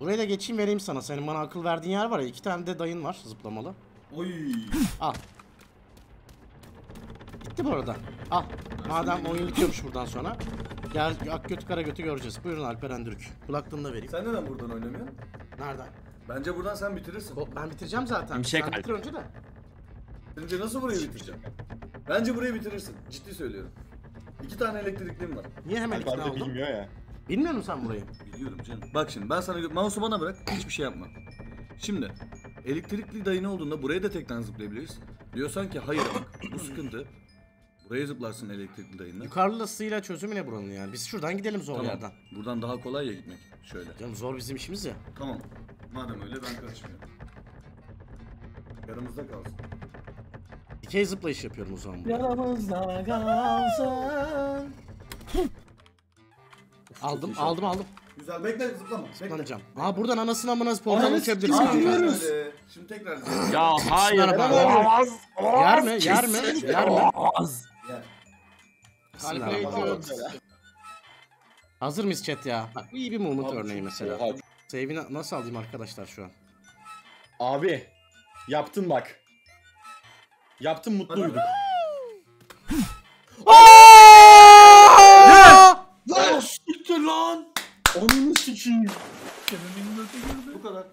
Buraya da geçeyim vereyim sana. Senin bana akıl verdiğin yer var ya. iki tane de dayın var zıplamalı. Oy. Al. Gitti bu arada. Al. Madem oyun bitiyormuş buradan sonra. Gel ak götü kara götü göreceğiz. Buyurun Alperen Dürük. Kulaklığını da vereyim. Sen neden buradan oynamıyorsun? Nereden? Bence buradan sen bitirirsin. Ko- Ben bitireceğim zaten. Şimşek Sen Alp. bitir önce de. Bence nasıl burayı bitireceğim? Bence burayı bitirirsin. Ciddi söylüyorum. İki tane elektriklim var. Niye hemen Alp ikna de oldun? bilmiyor ya. Bilmiyor musun sen burayı? Biliyorum canım. Bak şimdi ben sana mouse'u bana bırak. Hiçbir şey yapma. Şimdi elektrikli dayın olduğunda buraya da tekten zıplayabiliriz. Diyorsan ki hayır bak bu sıkıntı. Buraya zıplarsın elektrikli dayınla. Yukarılısıyla çözümü ne buranın yani? Biz şuradan gidelim zor Tamam. yerden. Buradan daha kolay ya gitmek. Şöyle. Canım zor bizim işimiz ya. Tamam. Madem öyle ben karışmıyorum. Yanımızda kalsın. Dikey zıplayış yapıyorum o zaman. Yaramızda kalsın. Aldım aldım aldım. Güzel bekle zıplama. Bekle. Zıplanacağım. Aa buradan anasını amına portal Ananı uçabiliriz sikeyim, kanka. Şimdi tekrar Ya hayır. Be. bak. Yer mi? Yer mi? Yer mi? Az. Gel. Bismillah. Hazır mıyız chat ya? Bak bu iyi bir moment örneği mesela. Oha. Save'i na- nasıl alayım arkadaşlar şu an? Abi yaptın bak. Yaptın mutlu uyuduk. Lan siktir lan. Onunu sikeyim. Bu kadar.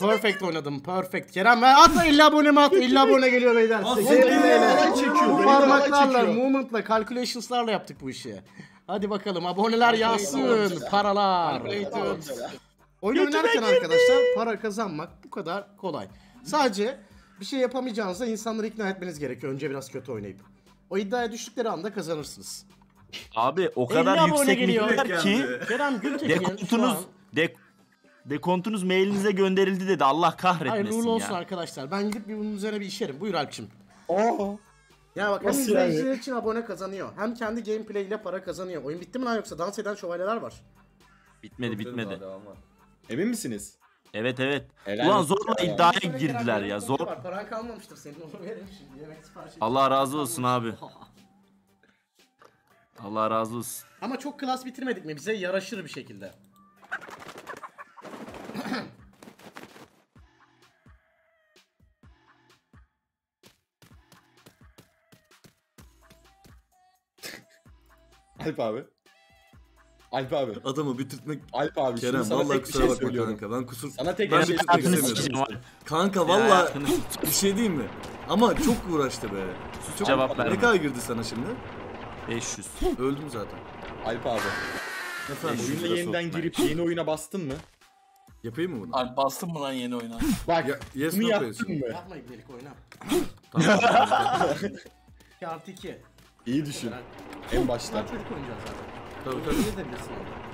Perfect oynadım. Perfect. Kerem ve at 50 abone mi at? 50 abone geliyor beyler. At, 8 at, TL. at, çekiyor, Bu beni parmaklarla, çekiyor. movement'la, calculations'larla yaptık bu işi. Hadi bakalım aboneler yazsın. Paralar. Oyun oynarken arkadaşlar para kazanmak bu kadar kolay. Sadece bir şey yapamayacağınızda insanları ikna etmeniz gerekiyor. Önce biraz kötü oynayıp. O iddiaya düştükleri anda kazanırsınız. Abi o 50 kadar abone yüksek geliyor. miktar ki Kerem Gültekin dekontunuz an... de, dekontunuz mailinize gönderildi dedi. Allah kahretmesin olsun ya. arkadaşlar. Ben gidip bir bunun üzerine bir işerim. Buyur Alp'cim. Aa. Ya bak hem yani? izleyiciler için abone kazanıyor. Hem kendi gameplay ile para kazanıyor. Oyun bitti mi lan yoksa dans eden şövalyeler var. Bitmedi bitmedi. Devam var. Emin misiniz? Evet evet. Helal Ulan olsun zorla ya. iddiaya girdiler ya. Zor. var. Paran kalmamıştır senin onu veririm şimdi. Yemek sipariş edeyim. Allah razı olsun abi. Allah razı olsun. Ama çok klas bitirmedik mi? Bize yaraşır bir şekilde. Alp abi. Alp abi. Adamı bitirtmek Alp abi. Kerem sana vallahi tek bir kusura şey bakma söylüyorum. kanka. Ben kusur Sana tek Ben bir şey bitirmek Hayatını istemiyorum. söylüyorum. sikeceğim abi. Kanka valla hayatını bir şey diyeyim mi? Ama çok uğraştı be. Çok... Cevap Ne verme. kadar girdi sana şimdi? 500. Öldüm zaten. Alp abi. Efendim Oyuna lira yeniden girip yeni oyuna bastın mı? yapayım mı bunu? Alp bastın mı lan yeni oyuna? Bak Ya, yes bunu no yaptın mı? Yapma ibnelik oyna. Tamam. 2 artı 2. İyi düşün. En başta. Baştan çocuk oynayacağız zaten. Tabii tabii. de bilirsin orada.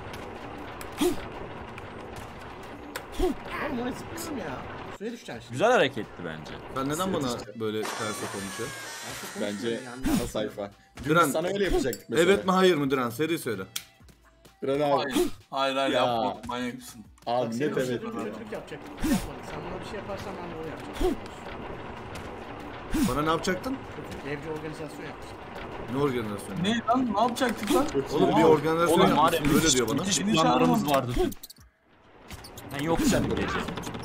Oğlum oraya zıplasın ya. Suya düşeceksin şimdi. Güzel hareketti bence. Sen neden bana böyle ters konuşuyor? Ben Bence yani. ana sayfa. Biz sana öyle yapacaktık mesela. Evet mi hayır mı Diren? Seri söyle. Diren abi. Hayır. Hayır hayır Ya. yapma. Manyak mısın? Bak Abi senin net evet. bir kötülük yapacaktık. Yapmadık. Sen bana bir şey yaparsan ben de onu yapacağım. Bana ne yapacaktın? Kötülük evci organizasyon yapmıştım. Ne organizasyonu? Ne lan? Ne yapacaktık lan? Oğlum bir organizasyon Oğlum var ya yapmışsın öyle diyor bana. müthiş planlarımız vardı dün. Ben yok sen gece.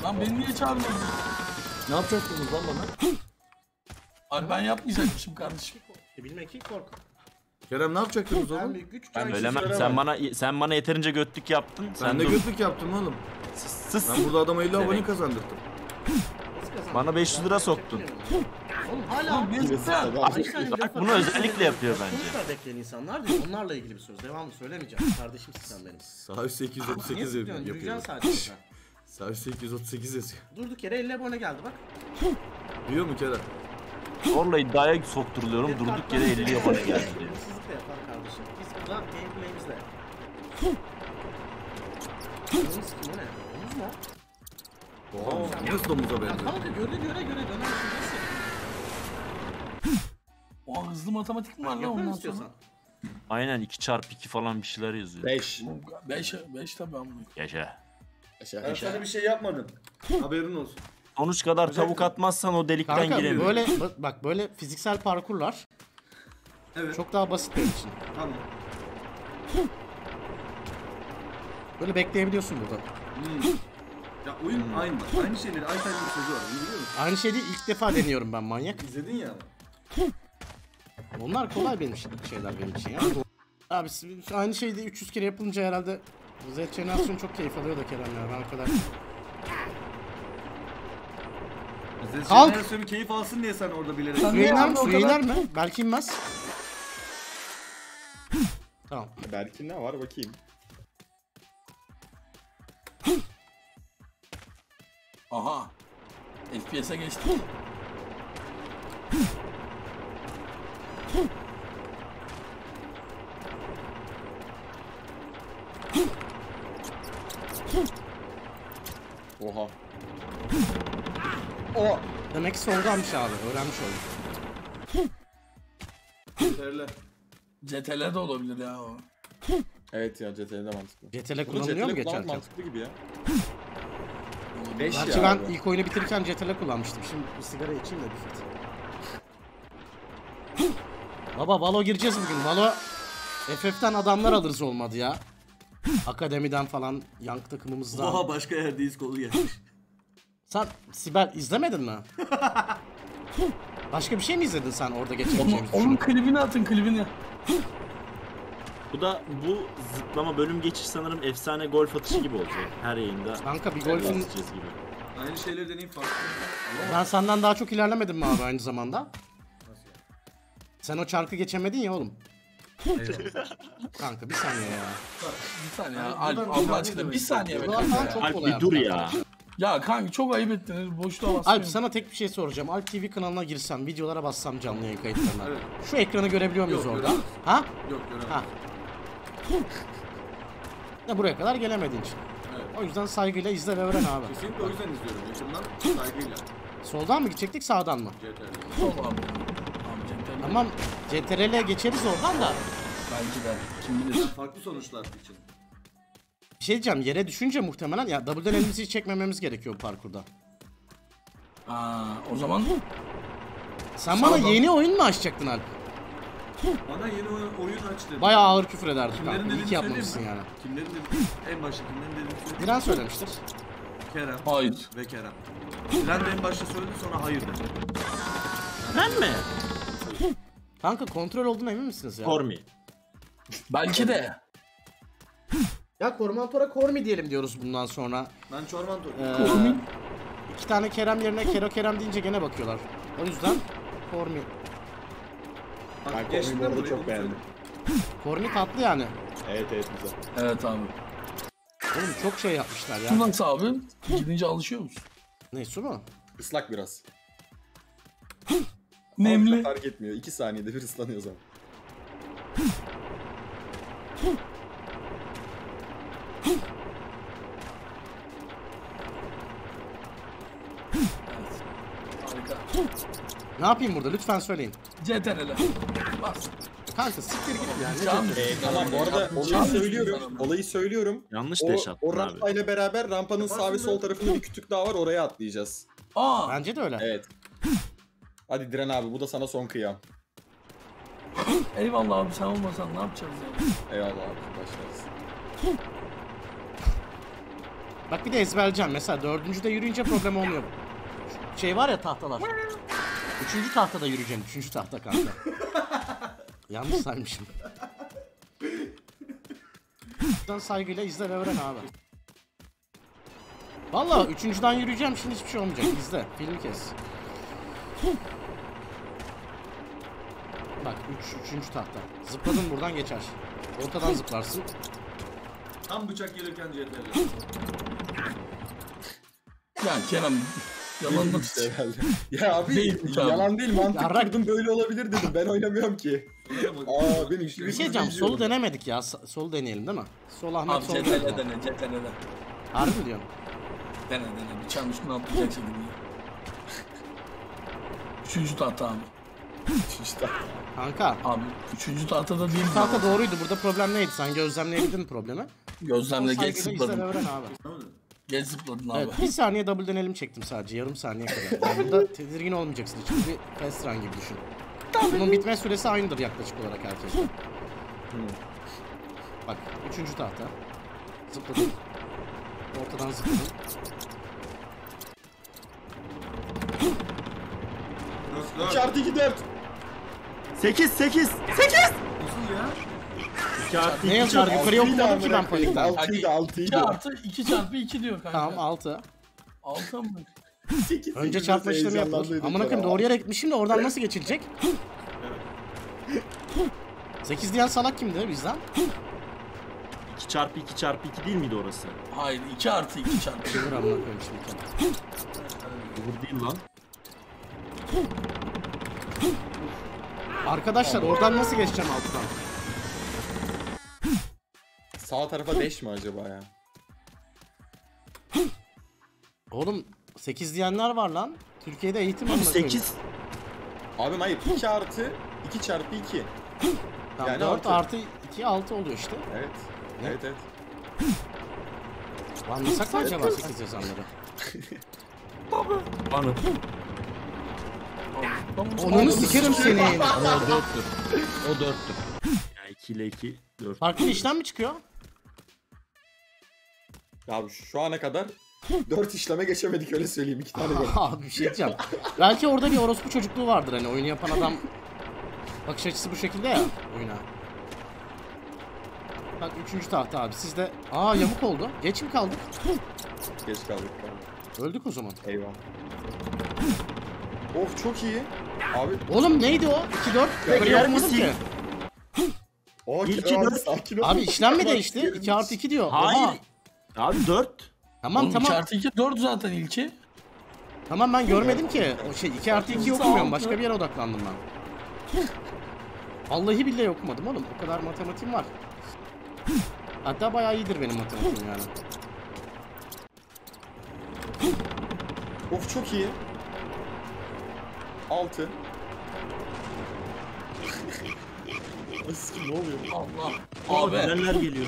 Lan beni niye çağırmadın? Ne yapacaktınız lan bana? Abi ben yapmayacakmışım kardeşim. E bilmek ki korku. Kerem ne yapacaktınız oğlum? güç Ben Söyleme. sen bana sen bana yeterince götlük yaptın. Ben Sen de dur. götlük yaptım oğlum. Sus. Ben burada adama 50 abone Demek. kazandırdım. Bana 500 lira soktun. Oğlum hala? Abi, Bak, bunu özellikle yapıyor bence. Konuşlar bekleyen insanlar diyor. Onlarla ilgili bir söz. Devamlı söylemeyeceğim. Kardeşimsin sen benim. Sağ üst Niye 838 sıkıyorsun? yapıyor. Yürüyeceksin sadece sen. Sağ üst 838 yazıyor. Durduk yere 50 abone geldi bak. Duyuyor mu Kerem? Zorla iddiaya sokturuluyorum. Durduk yere sonra 50 abone geldi diyor. Hırsızlık da yapar kardeşim. Biz burada gameplay'imizle. Domuz kim o ne? Domuz mu? Oha nasıl domuza Ya benziyor? kanka göre göre göre dönersin nasıl? O hızlı matematik mi var lan Yaparım ondan istiyorsan. sonra? Aynen 2 çarpı 2 falan bir şeyler yazıyor. 5. 5 5 tabii amına. Yaşa. Ben sana bir şey yapmadım. Haberin olsun. Sonuç kadar tavuk atmazsan o delikten Kanka giremiyor. böyle bak- böyle fiziksel parkurlar Evet. Çok daha basit benim için. Tamam. Böyle bekleyebiliyorsun burada. Ya oyun aynı bak. Aynı şeyleri Aytay'ın bir sözü var. Bunu biliyor musun? Aynı şey değil ilk defa deniyorum ben manyak. İzledin ya. Onlar kolay benim için şeyler benim için ya. Abi siz- aynı şeyi de 300 kere yapılınca herhalde Z jenerasyon çok keyif alıyor da Kerem ya ben o kadar. Bizde Kalk. jenerasyonu keyif alsın diye sen orada bilerek. Sen- Suya iner mi? Suya iner mi? Belki inmez. Tamam. Belki ne var bakayım. Aha. FPS'e geçti. Oha. O. Demek soldanmış abi. Öğrenmiş olduk. Yeterli. CTL de olabilir ya o. Evet ya CTRL'de mantıklı. CTRL kullanılıyor mu CTRL geçerken? mantıklı gibi ya. 5 Gerçi ya. ben bu. ilk oyunu bitirirken CTRL kullanmıştım. Şimdi bir sigara içeyim de bir fit. Baba Valo gireceğiz bugün. Valo FF'den adamlar alırız olmadı ya. Akademiden falan yank takımımızdan. Oha başka yerdeyiz kolu gelmiş. Sen Sibel izlemedin mi? Başka bir şey mi izledin sen orada Onun, geçemeyeceğimizi onun düşünüp? klibini atın klibini. Bu da bu zıplama bölüm geçiş sanırım efsane golf atışı gibi olacak. Her yayında. Kanka bir Golf golfün... atacağız gibi. Aynı şeyleri deneyim farklı. Ben senden daha çok ilerlemedim mi abi aynı zamanda? Sen o çarkı geçemedin ya oğlum. Kanka bir saniye ya. Bir saniye ya. Yani Alp Allah aşkına bir saniye be Ulan kanka ya. çok Alp kolay bir dur yaptın. ya. Ya kanka çok ayıp ettiniz. Boşluğa basmayın. Alp sana tek bir şey soracağım. Alp TV kanalına girsem, videolara bassam canlı yayın kayıtlarına. Evet. Şu ekranı görebiliyor muyuz Yok, orada? göremez. Ha? Yok göremem. Ha. Ya buraya kadar gelemediğin için. Evet. O yüzden saygıyla izle ve öğren abi. Kesinlikle o yüzden izliyorum. Yakından saygıyla. Soldan mı gidecektik sağdan mı? CTRL. Sol abi. Tamam CTRL'e geçeriz oradan da. Belki de. Kim bilir. Farklı sonuçlar için. Bir şey diyeceğim yere düşünce muhtemelen ya W'den elimizi çekmememiz gerekiyor parkurda. Aa, o zaman Sen bana Sağdan. yeni oyun mu açacaktın Alp? Bana yeni oyun, oyun aç dedi. Bayağı ağır küfür ederdik Kimlerin kanka. İyi dediğini ki yapmamışsın yani. Kimlerin dediğini, en başta kimlerin dediğini söyleyeyim. Diren söylemiştir. Kerem hayır. ve Kerem. Diren de en başta söyledi sonra hayır dedi. Ben mi? Kanka kontrol olduğuna emin misiniz ya? Kormi. Belki de. ya Kormantor'a Kormi diyelim diyoruz bundan sonra. Ben Çormanto. Ee, iki tane Kerem yerine Kero Kerem deyince gene bakıyorlar. O yüzden Kormi. Bak, Ben Kormi'yi bu arada çok beğendim. Kormi tatlı yani. Evet evet güzel. Evet abi. Oğlum çok şey yapmışlar ya. Bu nasıl abi? Gidince alışıyor musun? Ne su mu? Islak biraz. Nemli. Fark etmiyor. 2 saniyede bir ıslanıyor zaten. Ne yapayım burada lütfen söyleyin. CTRL. Bas. Kanka siktir git ya. Ne Can. Ee, tamam bu arada olayı söylüyorum. Olayı söylüyorum. Yanlış deş attın o rampayla beraber rampanın sağ ve sol tarafında bir kütük daha var oraya atlayacağız. Aa. Bence de öyle. Evet. Hadi Diren abi bu da sana son kıyam. Eyvallah abi sen olmasan ne yapacağız ya? Eyvallah abi başlarız. Bak bir de ezberleyeceğim. Mesela dördüncüde yürüyünce problem olmuyor. Şey var ya tahtalar. Üçüncü tahtada yürüyeceğim. Üçüncü tahta kanka. Yanlış saymışım. Buradan saygıyla izle ve öğren abi. Valla üçüncüden yürüyeceğim şimdi hiçbir şey olmayacak. İzle. Filmi kes. Bak üç, üçüncü tahta. Zıpladın buradan geçer. Ortadan zıplarsın. Tam bıçak gelirken CTRL. Ya Kerem yalanını İşte herhalde. ya abi Değil abi? yalan değil mantık Yarrak. kurdum böyle olabilir dedim. Ben oynamıyorum ki. Aa benim Bir şey diyeceğim. Solu denemedik ya. Sa- Solu deneyelim değil mi? Sol Ahmet Abi sol. Ahmet. dene dene. Harbi mi diyorsun? Dene dene. Bıçağın üstüne atlayacak şekilde. Üçüncü tahta abi. İşte. Kanka. Abi üçüncü tahtada değil mi? Kanka doğruydu. Burada problem neydi? Sen gözlemleyebildin mi problemi? Gözlemle geç öğren abi. Geç zıpladın abi. Evet, bir saniye double denelim çektim sadece. Yarım saniye kadar. Yani burada tedirgin olmayacaksın. Hiç bir fast run gibi düşün. Bunun bitme süresi aynıdır yaklaşık olarak herkeste. Bak üçüncü tahta. Zıpladım. Ortadan zıpladım. Artı iki dört. 8 8 8 Nasıl ya? 2 artı Ne 2 yazar çarpı yukarıya okumadım ki ben panikten. Altıydı altıydı. 2 artı 2 çarpı 2 diyor kanka. Tamam 6. 6 mı? Önce çarpma işlemi heyecanlandıydık Amına ya. koyayım doğru yere gitmişim de oradan nasıl geçilecek? 8 diyen salak kimdi bizden? 2 çarpı 2 çarpı 2 değil miydi orası? Hayır 2 artı 2 çarpı. Dur amına koyayım şimdi. Doğru değil lan. Arkadaşlar oradan nasıl geçeceğim alttan? Sağ tarafa deş mi acaba ya? Oğlum 8 diyenler var lan. Türkiye'de eğitim Abi koyayım. 8 Abim hayır 2 artı 2 çarpı 2. Tamam, yani 4 altı. artı 2 6 oluyor işte. Evet. Ne? Evet evet. Anlasak mı acaba 8 yazanları? Anı. Onunu sikerim senin. Ama o dörttür. O dörttür. Ya 2 ile 2 4. Farklı işlem mi çıkıyor? Ya şu ana kadar 4 işleme geçemedik öyle söyleyeyim 2 tane. Abi bir şey diyeceğim. Belki orada bir orospu çocukluğu vardır hani oyunu yapan adam bakış açısı bu şekilde ya oyuna. Bak üçüncü tahta abi sizde aa yamuk oldu. Geç mi kaldık? Geç kaldık kaldık. Öldük o zaman. Eyvah. Of çok iyi. Abi Oğlum neydi o? 2 4 yukarı yer yapmadım misin? ki. o İlki abi, dört. sakin ol. Abi işlem mi değişti? 2 artı 2 diyor. Oha. Hayır. Abi 4. Tamam Oğlum 2 tamam. artı 2 4 zaten ilki. Tamam ben görmedim ki. O şey 2 artı 2'yi okumuyorum. Başka bir yere odaklandım ben. Vallahi billahi okumadım oğlum. O kadar matematiğim var. Hatta bayağı iyidir benim matematiğim yani. Of çok iyi. 6. Nasıl ne oluyor? Allah. Abi Abi. neler geliyor.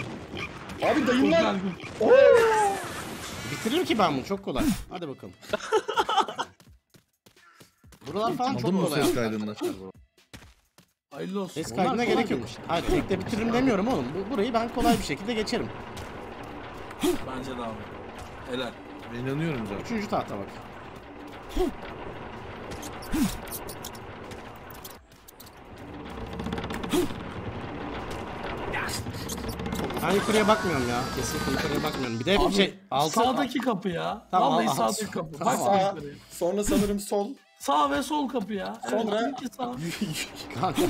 Abi dayımlar. Güzel Bitiririm ki ben bunu çok kolay. Hadi bakalım. Buralar falan çok Aldın mı o kolay. ses kaydını? Hayırlı olsun. Ses kaydına gerek yok. Hayır tekte bitiririm demiyorum oğlum. Bu, burayı ben kolay bir şekilde geçerim. Bence de abi. Helal. Ben inanıyorum zaten. Üçüncü tahta bak. Ben yukarıya bakmıyorum ya. Kesinlikle yukarıya bakmıyorum. Bir de Abi, şey altı sağdaki kapı ya. Tamam, Vallahi al- al. sağdaki kapı. Tamam, Bakma Sağ. yukarıya. Sonra sanırım sol. Sağ ve sol kapı ya. Sonra- Evet, ilki sağ. Kanka.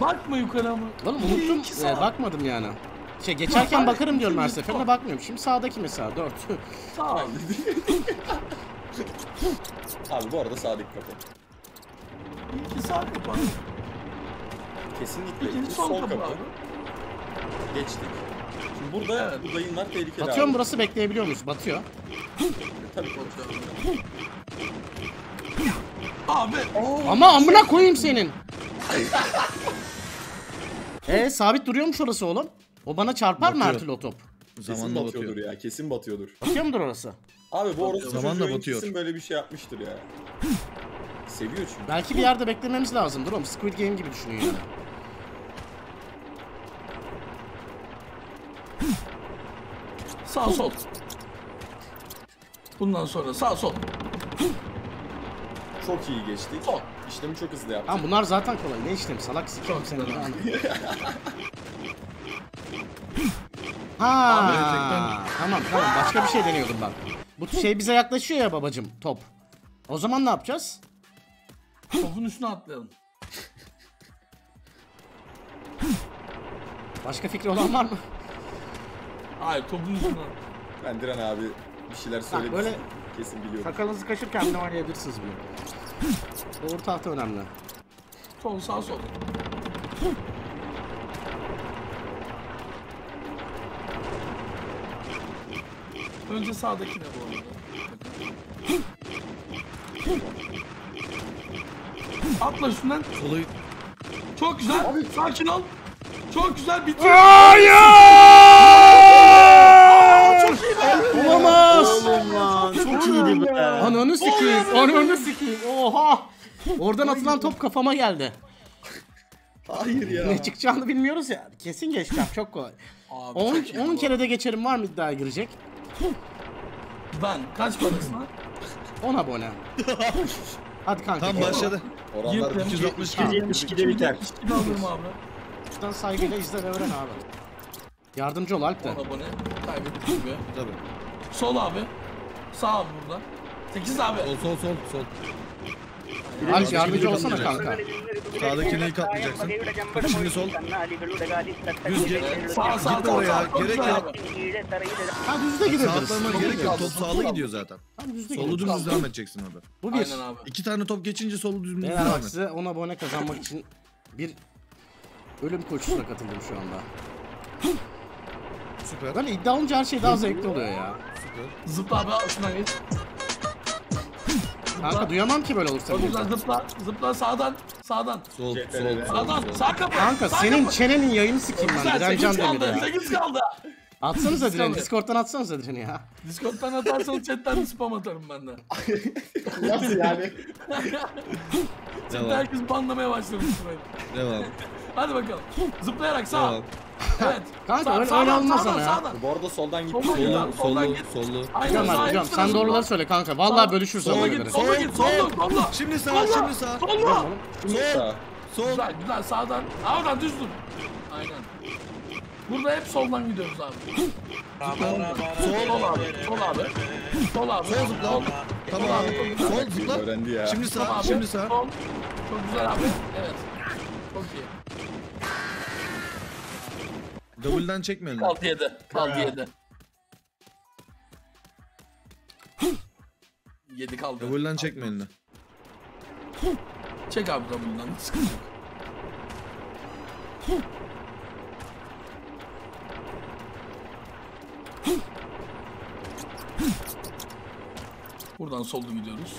Bakma yukarı ama. Oğlum unuttum. İki. Ee, bakmadım yani. Şey geçerken Bak, bakarım diyorum her iki seferinde bakmıyorum. Şimdi sağdaki mesela 4. Sağ. Abi bu arada sağdaki kapı. İlki sağ kapı abi. Kesinlikle. İkinci sol kapı abi. Geçtik. Şimdi burada bu dayımlar tehlikeli Batıyorum abi. burası bekleyebiliyor muyuz? Batıyor. Tabii ki. Abi. Ama amına koyayım senin. E sabit duruyormuş orası oğlum. O bana çarpar mı Batıyor. her türlü o top? Kesin Zamanla batıyordur batıyor. ya. Kesin batıyordur. Batıyor mudur orası? Abi bu orospu Zamanla çocuğu batıyor. kesin böyle bir şey yapmıştır ya. Seviyor çünkü. Belki bir yerde beklememiz lazımdır oğlum. Squid Game gibi düşünün yani. Sağ sol. Bundan sonra sağ sol. Çok iyi geçtik. Sol. İşlemi çok hızlı yaptık. Tamam bunlar zaten kolay. Ne işlem salak sikerim seni. ha, tamam tamam başka bir şey deniyordum ben. Bu şey bize yaklaşıyor ya babacım top. O zaman ne yapacağız? Topun üstüne atlayalım. Başka fikri olan var mı? Hayır topun üstüne. Ben Diren abi bir şeyler söyledi. böyle- Kesin biliyorum. Sakalınızı kaşırken de oynayabilirsiniz bunu. Doğru tahta önemli. Sol sağ sol. Önce sağdakine bu arada. Atla üstünden. Olayı Çok güzel. Sakin ol. Çok güzel bitti. Olamaz. Oğlum lan çok iyiydi be. Ananı sikeyim. Ananı sikeyim. Oha. Oradan atılan top kafama geldi. Hayır ya. Ne çıkacağını bilmiyoruz ya. Kesin geçeceğim çok kolay. Abi 10 çok iyi 10 bu. kere de geçerim var mı iddiaya girecek? Ben kaç parasın lan? 10 abone. Hadi kanka. Tam başladı. Oranlar Girdim. 262. 72'de biter. Kimi alırım abi? Şuradan saygıyla izle ve öğren abi. Yardımcı ol Alp de. 10 abone. Kaybettik gibi. Tabii. Sol abi. Sağ abi burada. 8 abi. Sol sol sol sol. Alp yardımcı olsana kanka. Sağdakini ilk atlayacaksın. Şimdi sol. Düz git. Sağ sağ Git sağ oraya. sağ. Gerek yok. Ha düzde gideriz. Sağlamana gerek yok. Top sağlı gidiyor zaten. Solu dümdüz devam edeceksin orada. Bu bir. İki tane top geçince solu dümdüz devam bak et. size 10 abone kazanmak için bir ölüm koşusuna katıldım şu anda. Süper. Böyle iddia olunca her şey daha zevkli oluyor ya. Süper. Zıpla abi altından geç. Kanka duyamam ki böyle olursa. Çok güzel zıpla. Zıpla sağdan. Sağdan. Sol sol Sağdan. Sağ kapı. Kanka sağ senin kapı. çenenin yayını sikeyim ben. Güzel Diren 8 Can Demir kaldı. ya. 8 kaldı. Atsanıza direni. Discord'dan atsanıza direni ya. Discord'dan atarsanız chatten spam atarım ben de. Nasıl yani? Chatte Devam. herkes banlamaya başlamış burayı. Devam. Hadi bakalım. Zıplayarak sağ. Devam. Evet. Kanka öyle- sağdan, öyle olmaz sağdan, ama ya. Sağdan. Bu arada soldan gitti. Soldan git abi. Soldan sollu git. sollu. Aynen Hocam hocam sen doğruları söyle kanka. Vallahi bölüşürüz Sola git, sola git, sola, sola. Şimdi sağ şimdi sağ. Solla. Sağ. Sol. Güzel, güzel sağdan. Oradan düz dur. Aynen. Burada hep soldan gidiyoruz abi. Sol, sol abi, sol abi. Sol abi. Sol zıpla. Tamam. Sol zıpla. Öğrendi ya. Şimdi sağ abi. şimdi sağ. Çok güzel abi. Evet. Çok iyi. Double'dan çekme elini. Kaldı yedi. Kaldı yedi. Yedi kaldı. Double'dan çekme elini. Çek abi W'dan. Sıkıntı yok. Buradan solda gidiyoruz.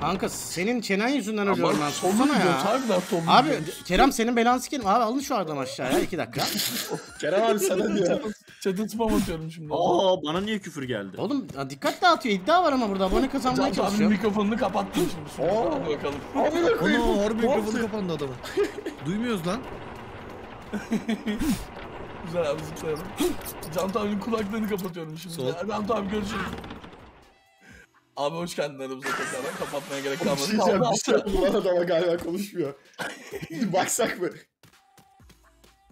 Kanka senin çenen yüzünden ölüyorum ben. solda Sorsana gidiyoruz. Harbiden solda Abi gidiyoruz. Kerem senin belanı sikerim. Abi alın şu adam aşağıya 2 dakika. Kerem abi sana diyor. Chat'e spam atıyorum şimdi. Aa bana niye küfür geldi? Oğlum ya dikkat dağıtıyor. İddia var ama burada abone kazanmaya Can abinin çalışıyor. mikrofonunu kapattım şimdi. Oo. Hadi bakalım. Ana harbi mikrofonu kapandı adamın. Duymuyoruz lan. Güzel abi zıplayalım. Can abinin kulaklarını kapatıyorum şimdi. Sol. Can abi görüşürüz. Abi hoş geldin aramıza tekrardan. Kapatmaya gerek kalmadı. Bir şey diyeceğim. Bir şey oldu lan adama galiba konuşmuyor. Baksak mı?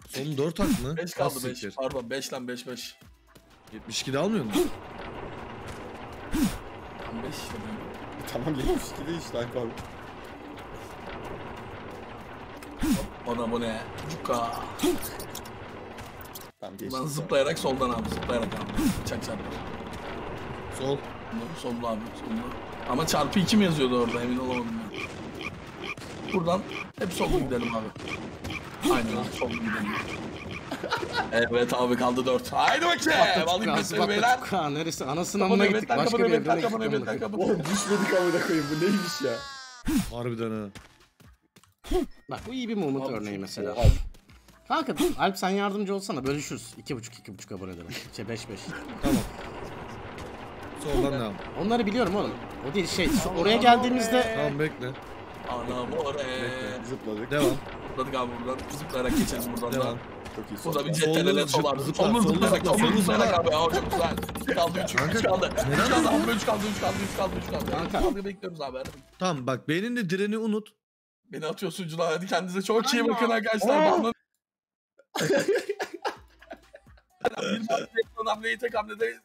Son 4 hak mı? 5 kaldı Az 5. siktir. Pardon 5 lan 5 5. 72'de almıyor musun? 5 işte. Tamam 72 değil işte Alp abi. Bana bu ne? Cuka. Tamam geçti. Ben zıplayarak soldan abi zıplayarak abi. Çak çarpı. Sol. Sollu abi sollu. Ama çarpı 2 mi yazıyordu orada emin olamadım ben. Buradan hep sollu gidelim abi. Aynen abi sollu gidelim. evet abi kaldı 4. Haydi bakayım. Alayım mesleği beyler. Ha neresi? Anasının Kapanı amına gittik. Başka kapanı bir evrene kapanı gittik. evet, lan amına kapanı. Oğlum düşmedik amına koyayım bu neymiş ya? Harbiden ha. Bak bu iyi bir moment Abi örneği mesela. Kanka Alp sen yardımcı olsana bölüşürüz. 2.5 2.5 abone edelim. Şey 5 5. Tamam. Soldan devam. Onları biliyorum oğlum. O değil şey. Oraya geldiğimizde Tamam bekle. Anam oraya. Zıpladık. Devam. Zıpladık abi buradan. Zıplayarak geçeriz buradan Devam. da. Çok iyi. Burada bir solda. CTRL Sollu sol zıpla, Sollu sollu zıplayarak, zıpla, sollu sollu zıplayarak zıpla. abi. Aa çok güzel. 3 kaldı 3 Kanka, 3 kaldı. 3 neden kaldı abi 3 kaldı 3 kaldı 3 kaldı 3 kaldı 3 kaldı. 3 Kanka. kaldı bekliyoruz abi. Tamam bak beyninde direni unut. Beni atıyor sucular. Hadi kendinize çok iyi bakın arkadaşlar. Bana... Bir bakın hamleyi tek hamlede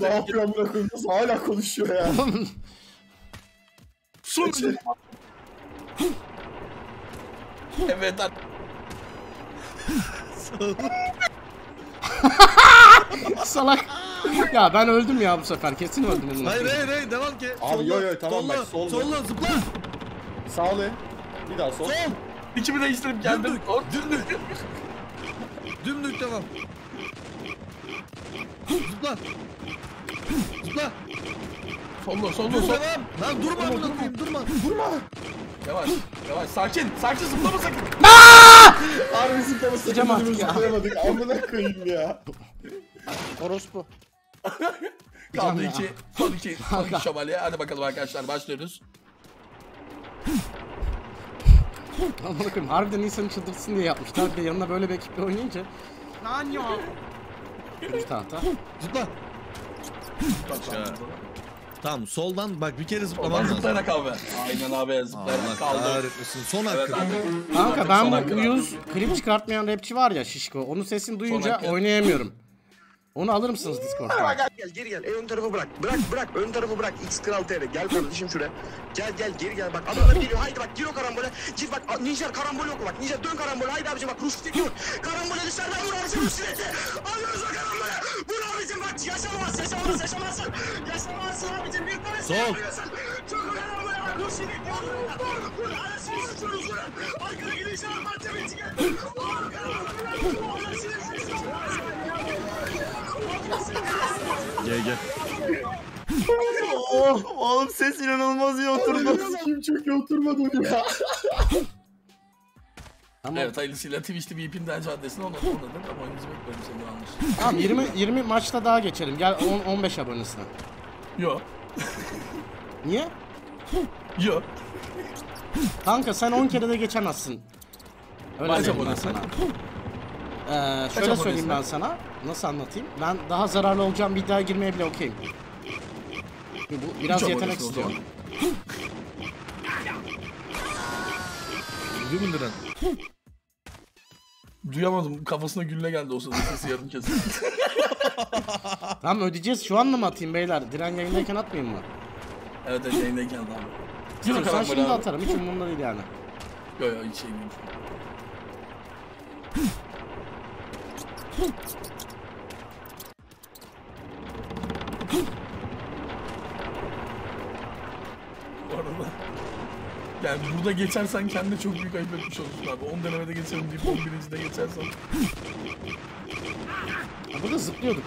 Ne yapıyor amına koyayım? Hala konuşuyor ya? Sunucu. Evet hadi. salak. ya ben öldüm ya bu sefer. Kesin öldüm bunun. Hayır hayır hayır devam ki. Abi, yo, yo, tamam solla, bak, solda. Solla zıpla. Sağ ol. Bir daha sol. Sol. İkimi değiştirip geldim. Dümdük, Hop. Dümdük devam. Zıpla. Zıpla. Sollu sollu Dur sol. devam. Lan durma amına koyayım durma. Durma. Yavaş yavaş sakin. Sakin zıplama sakın. Harbi kendimizi artık ya. zıplayamadık. Amına koyayım ya. Orospu. Kaldı iki. Son iki. Son iki şövalye. Hadi bakalım arkadaşlar başlıyoruz. Aman koyayım harbiden insanı çıldırtsın diye yapmışlar. Bir yanına böyle bir ekiple oynayınca. Lan yok. Üçüncü tahta. Zıpla. Tamam soldan bak bir kere zıplaman lazım. zıplayarak abi. Aynen abi Allah zıplayarak kaldı. kahretmesin. Son Evet hakkı. abi. Kanka ben bu uyuz klip çıkartmayan rapçi var ya Şişko. Onun sesini duyunca oynayamıyorum. Onu alır mısınız Discord'dan? Gel gel geri gel. E, ön tarafı bırak. Bırak bırak ön tarafı bırak. X Kral TR. Gel kardeşim şuraya. Gel gel geri gel. Bak adamlar geliyor. Haydi bak gir o karambole. Gir bak. Ninja karambol yok bak. Ninja dön karambole. Haydi abicim bak. Rus gidiyor. Karambole dışarıdan vur abicim. Sileti. Alıyoruz o karambole. Vur abicim bak. Yaşamaz yaşamaz yaşamazsın. Yaşamazsın abicim. Bir tane Sol. Çok var. Rus sileti. Vur. Arasını. Vur. Arkana gidişe var. Mahkeme içine. Vur. Karambole. Vur. Arasını tutuyoruz. Gel gel. Oh, oğlum ses inanılmaz iyi oturdu. Kim çok iyi oturmadı ya. Tamam. Evet hayırlısıyla Twitch'te bir ipin daha caddesine onu oynadık ama oyunumuzu bekliyorum seni yanlış. Tamam 20 20 maçta daha geçelim. Gel 10 15 abonesine. Yo. Niye? Yo. Kanka sen 10 kere de geçemezsin. Öyle Kaç söyleyeyim ben abonesin? sana. Ee, şöyle söyleyeyim ben sana. Nasıl anlatayım? Ben daha zararlı olacağım bir iddiaya girmeye bile okeyim. Bu biraz Üç yetenek istiyor. zaman. Duyuyor musun Diren? Duyamadım. Kafasına gülle geldi o sırada sesi yarım kesildi. Tamam ödeyeceğiz. Şu an mı atayım beyler? Diren yayındayken atmayayım mı? evet evet yayındayken o İstiyorsan şimdi abi. atarım. Hiç umurumda değil yani. Yo yo hiç şey değil. Bu arada yani burada geçersen kendine çok büyük ayıp etmiş olursun abi. 10 denemede geçerim deyip 11. de geçersen. Ha, burada zıplıyorduk.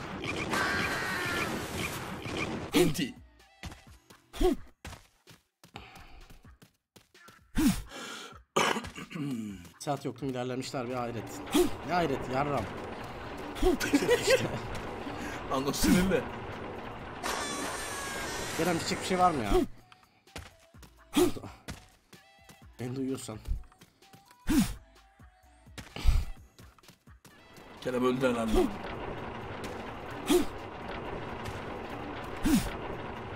NT. Saat yoktum ilerlemişler bir hayret. Ne hayret yarram. Anlo sinirli. Kerem içecek bir şey var mı ya? Beni duyuyorsan. Kerem öldü herhalde.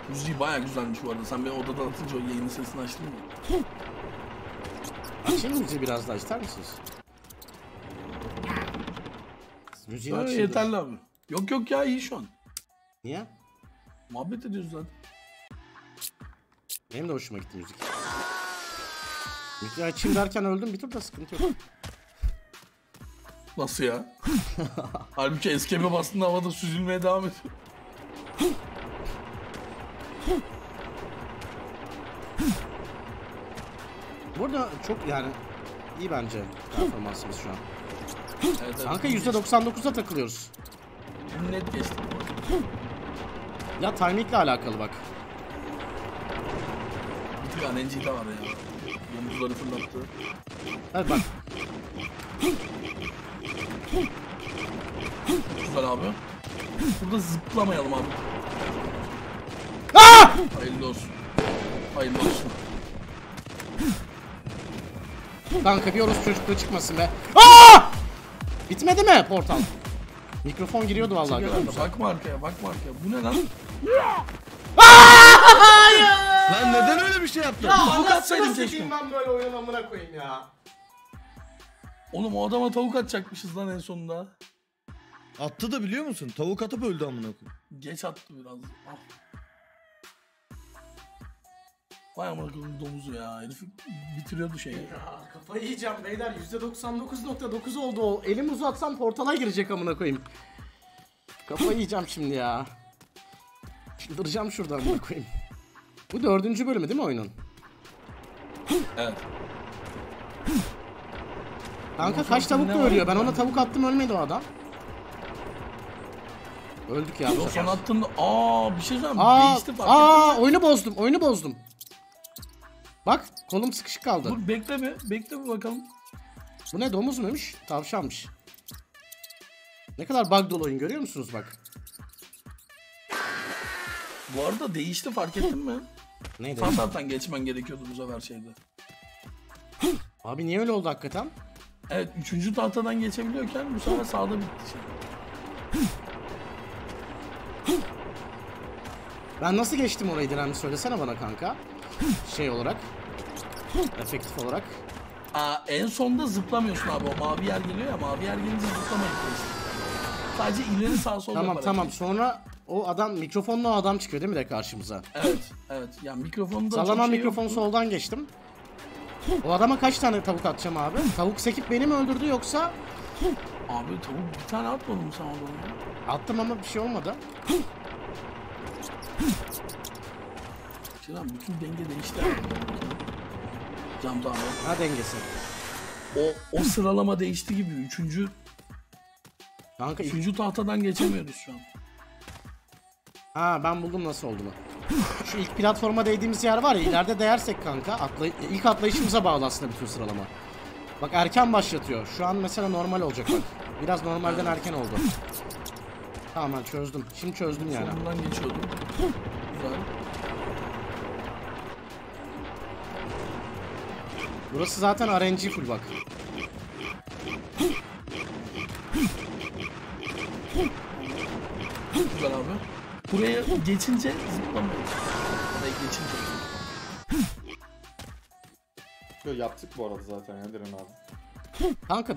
Müziği baya güzelmiş bu arada. Sen beni odadan atınca o yayının sesini açtın mı? Açayım müziği biraz daha ister misiniz? Müziğin Ha, açıldı. yeterli abi. Yok yok ya iyi şu an. Niye? Muhabbet ediyoruz zaten. Benim de hoşuma gitti müzik. Müziği açayım derken öldüm bir tur da sıkıntı yok. Nasıl ya? Halbuki eskeme bastığında havada süzülmeye devam ediyor. Burada çok yani iyi bence performansımız şu an. Evet, evet. Kanka %99'a takılıyoruz. Net geçti. Ya timingle alakalı bak. Bir tık anenci de var ya. Domuzları fırlattı. Hadi bak. Güzel abi. Burada zıplamayalım abi. Aa! Hayırlı olsun. Hayırlı olsun. Kanka bir orospu çocukluğu çıkmasın be. Aa! Bitmedi mi portal? Mikrofon giriyordu vallahi görüyor musun? Bakma arkaya, bakma arkaya. Bu ne lan? Lan neden öyle bir şey yaptın? Tavuk atsaydın keşke. ben böyle oyun amına koyayım ya. Oğlum o adama tavuk atacakmışız lan en sonunda. Attı da biliyor musun? Tavuk atıp öldü amına koyayım. Geç attı biraz. Ah. Vay amına koyayım domuzu ya. Herif bitiriyordu şeyi. Ya kafayı yiyeceğim beyler %99.9 oldu o. Elim uzatsam portala girecek amına koyayım. Kafayı yiyeceğim şimdi ya. Çıldıracağım şuradan amına koyayım. Bu dördüncü bölümü değil mi oyunun? Evet. Kanka kaç tavuk ne da var ölüyor. Ben ona tavuk attım ölmedi o adam. Öldük ya. sefer. son attığında aa bir şey söyleyeyim? Aa, Değişti fark aa oyunu bozdum. Oyunu bozdum. Bak kolum sıkışık kaldı. Dur bekle bir, bekle bir bakalım. Bu ne domuz muymuş? Tavşanmış. Ne kadar bug dolu oyun görüyor musunuz bak. Bu arada değişti fark ettin mi? Neydi? Sağ taraftan geçmen gerekiyordu bu sefer şeyde. Abi niye öyle oldu hakikaten? Evet üçüncü tahtadan geçebiliyorken bu sefer sağda bitti şey. Ben nasıl geçtim orayı Diren söylesene bana kanka. Şey olarak. Efektif olarak. Aa, en sonda zıplamıyorsun abi o mavi yer geliyor ya mavi yer gelince zıplamayın. Sadece ileri sağ sol Tamam yaparak tamam sonra o adam mikrofonlu o adam çıkıyor değil mi de karşımıza? Evet evet yani mikrofonu da Sallanan şey mikrofonu yoktu. soldan geçtim. O adama kaç tane tavuk atacağım abi? Tavuk sekip beni mi öldürdü yoksa Abi tavuk bir tane atmadın mı sen ya? attım ama bir şey olmadı. Şey lan bütün denge değişti. Cam tamam. Ha dengesi. O, o sıralama değişti gibi. Üçüncü, Kanka üçüncü tahtadan geçemiyoruz şu an. ha ben buldum nasıl olduğunu. Şu ilk platforma değdiğimiz yer var ya ileride değersek kanka atlay ilk atlayışımıza bağlı aslında bütün sıralama. Bak erken başlatıyor. Şu an mesela normal olacak bak. Biraz normalden erken oldu. Tamam ben çözdüm. Şimdi çözdüm yani. Sonundan geçiyordum. Güzel. Burası zaten RNG full bak. Güzel abi. Buraya geçince zıplamayın. Buraya geçince. Yo, yaptık bu arada zaten ya Diren abi. Kanka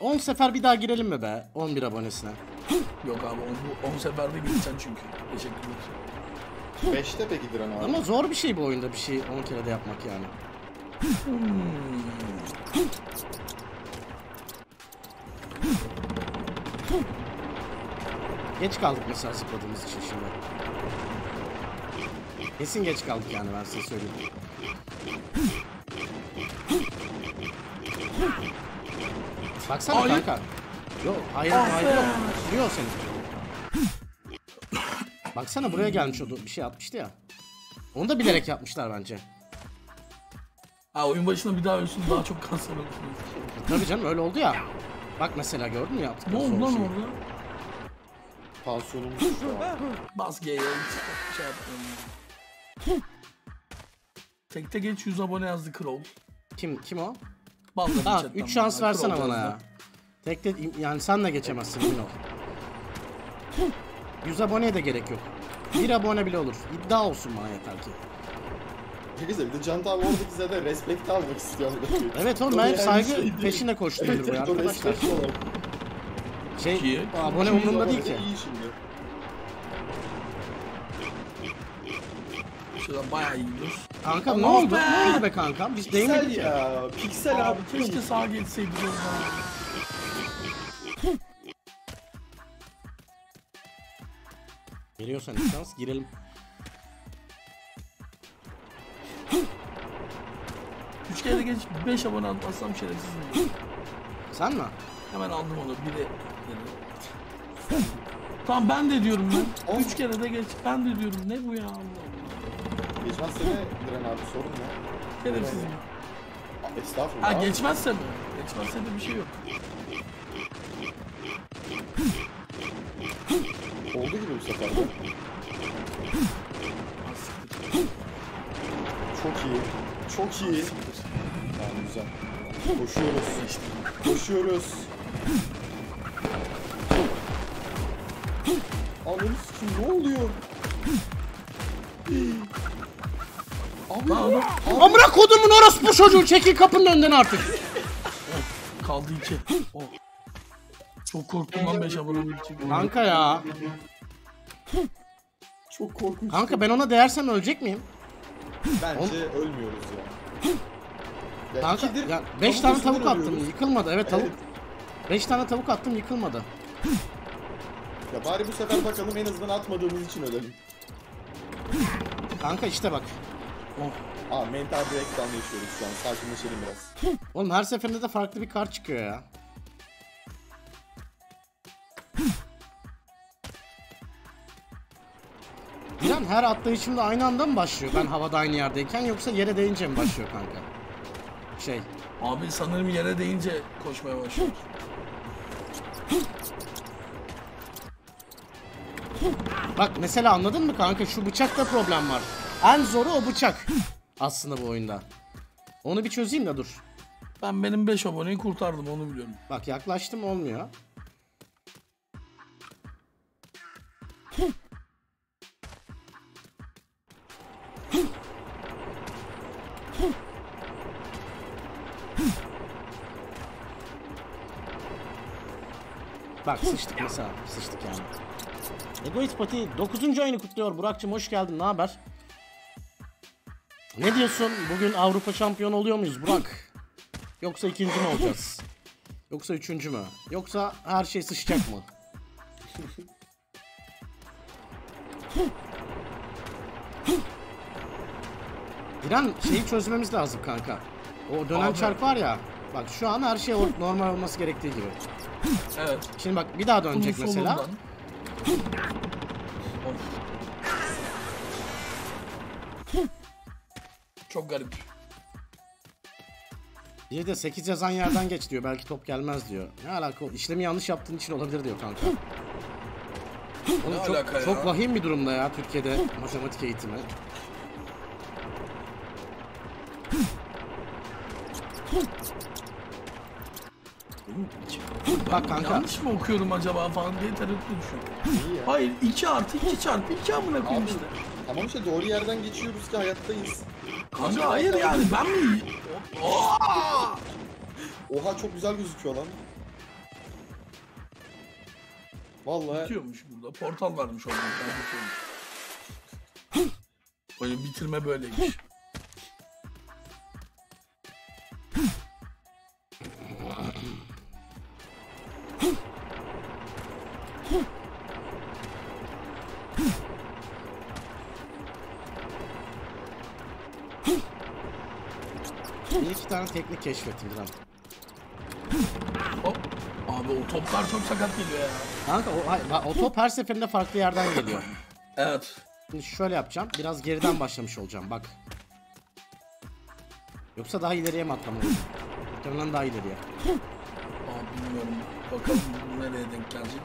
10 sefer bir daha girelim mi be 11 abonesine? Yok abi 10 seferde geçeceksin çünkü. Teşekkürler. Beşte peki Diren abi. Ama zor bir şey bu oyunda bir şey 10 kere de yapmak yani. Geç kaldık mesela zıpladığımız için şimdi. Kesin geç kaldık yani ben size söyleyeyim. Baksana Hayır. kanka. Yok hayır hayır yok. Sürüyor seni. Baksana buraya gelmiş o da bir şey atmıştı ya. Onu da bilerek yapmışlar bence. Ha oyun başına bir daha ölsün daha çok kanser olursunuz. Tabii canım öyle oldu ya. Bak mesela gördün mü yaptık. Ne oldu lan orada? Abi. Bas G'ye hiç şey yapmıyorum. Tekte geç 100 abone yazdı Crow. Kim kim o? Tamam chatten 3 şans versene bana ya. yazdı. Tek de yani sen de geçemezsin emin ol. 100 aboneye de gerek yok. 1 abone bile olur. İddia olsun bana yeter ki. Neyse bir de Can abi oradaki zaten respekt almak istiyor. Evet oğlum ben hep saygı şey peşinde koşturuyorum Evet, o arkadaşlar. Şey Ki- abone umurumda değil ki. İyi şimdi. Şuradan bayağı iyi gidiyoruz. Kanka ne oldu? be! Ne oldu be kanka? Biz değmedik ya. ya. Piksel Abi abi. keşke sağa geçseydik o zaman. Geliyorsan ilk şans girelim. Üç kere geç 5 abone atmazsam şerefsizim. Sen mi? Hemen aldım onu biri dedi. Tamam ben de diyorum ben. Üç kere de geç ben de diyorum ne bu ya Allah Allah. Geçen sene Diren abi sorun ne? Şerefsizim. Estağfurullah. Ha geçmezse mi? Geçmezse de bir şey yok. Oldu gibi bu sefer de. Çok iyi. Çok iyi. Tamam güzel. Koşuyoruz. Koşuyoruz. Ananı sikim ne oluyor? Abi adam Amına kodumun orospu çocuğu çekil kapının önünden artık. kaldı iki. Oh. Çok korktum lan 5 abone için. Kanka ya. çok korkunç. Kanka ben ona değersem ölecek miyim? Bence ölmüyoruz ya. ya Kanka ikidir ya 5 tane tavuk attım ölüyoruz. yıkılmadı. Evet tavuk. Evet. 5 tane tavuk attım yıkılmadı. Ya bari bu sefer bakalım en azından atmadığımız için ölelim. Kanka işte bak. Aa mental breakdown yaşıyoruz şu an. Sakinleşelim biraz. Oğlum her seferinde de farklı bir kart çıkıyor ya. Dilan her atlayışımda aynı anda mı başlıyor? Ben havada aynı yerdeyken yoksa yere değince mi başlıyor kanka? Şey. Abi sanırım yere değince koşmaya başlıyor. Bak mesela anladın mı kanka? Şu bıçakta problem var. En zoru o bıçak. Aslında bu oyunda. Onu bir çözeyim de dur. Ben benim 5 aboneyi kurtardım onu biliyorum. Bak yaklaştım olmuyor. Bak sıçtık mesela. Sıçtık yani. Egoist Pati 9. ayını kutluyor. Burak'cığım hoş geldin. Ne haber? Ne diyorsun? Bugün Avrupa şampiyonu oluyor muyuz Burak? Yoksa ikinci mi olacağız? Yoksa üçüncü mü? Yoksa her şey sıçacak mı? Diren şeyi çözmemiz lazım kanka. O dönen Abi. çark var ya. Bak şu an her şey or- normal olması gerektiği gibi. Evet. Şimdi bak bir daha dönecek Bunun mesela. solundan. Çok garip. Bir de 8 yazan yerden geç diyor. Belki top gelmez diyor. Ne alaka? İşlemi yanlış yaptığın için olabilir diyor kanka. Oğlum Ne çok, alaka ya? çok vahim bir durumda ya Türkiye'de matematik eğitimi. Bak kanka. Yanlış mı okuyorum acaba falan diye tereddüt düşüyorum. Hayır 2 artı 2 çarpı 2 amına koyayım işte. tamam işte doğru yerden geçiyoruz ki hayattayız. Kanka hayır yani ben mi? Oha! Oha çok güzel gözüküyor lan. Vallahi Bitiyormuş burada. Portal varmış orada. Böyle bitirme böyleymiş. Keşfettim Diren. Hop. Abi o toplar çok sakat geliyor ya. Kanka o, hayır, o top her seferinde farklı yerden geliyor. Evet. Şimdi şöyle yapacağım. Biraz geriden başlamış olacağım bak. Yoksa daha ileriye mi atlamalıyım? Muhtemelen daha ileriye. Abi bilmiyorum. Bakalım nereye denk gelecek.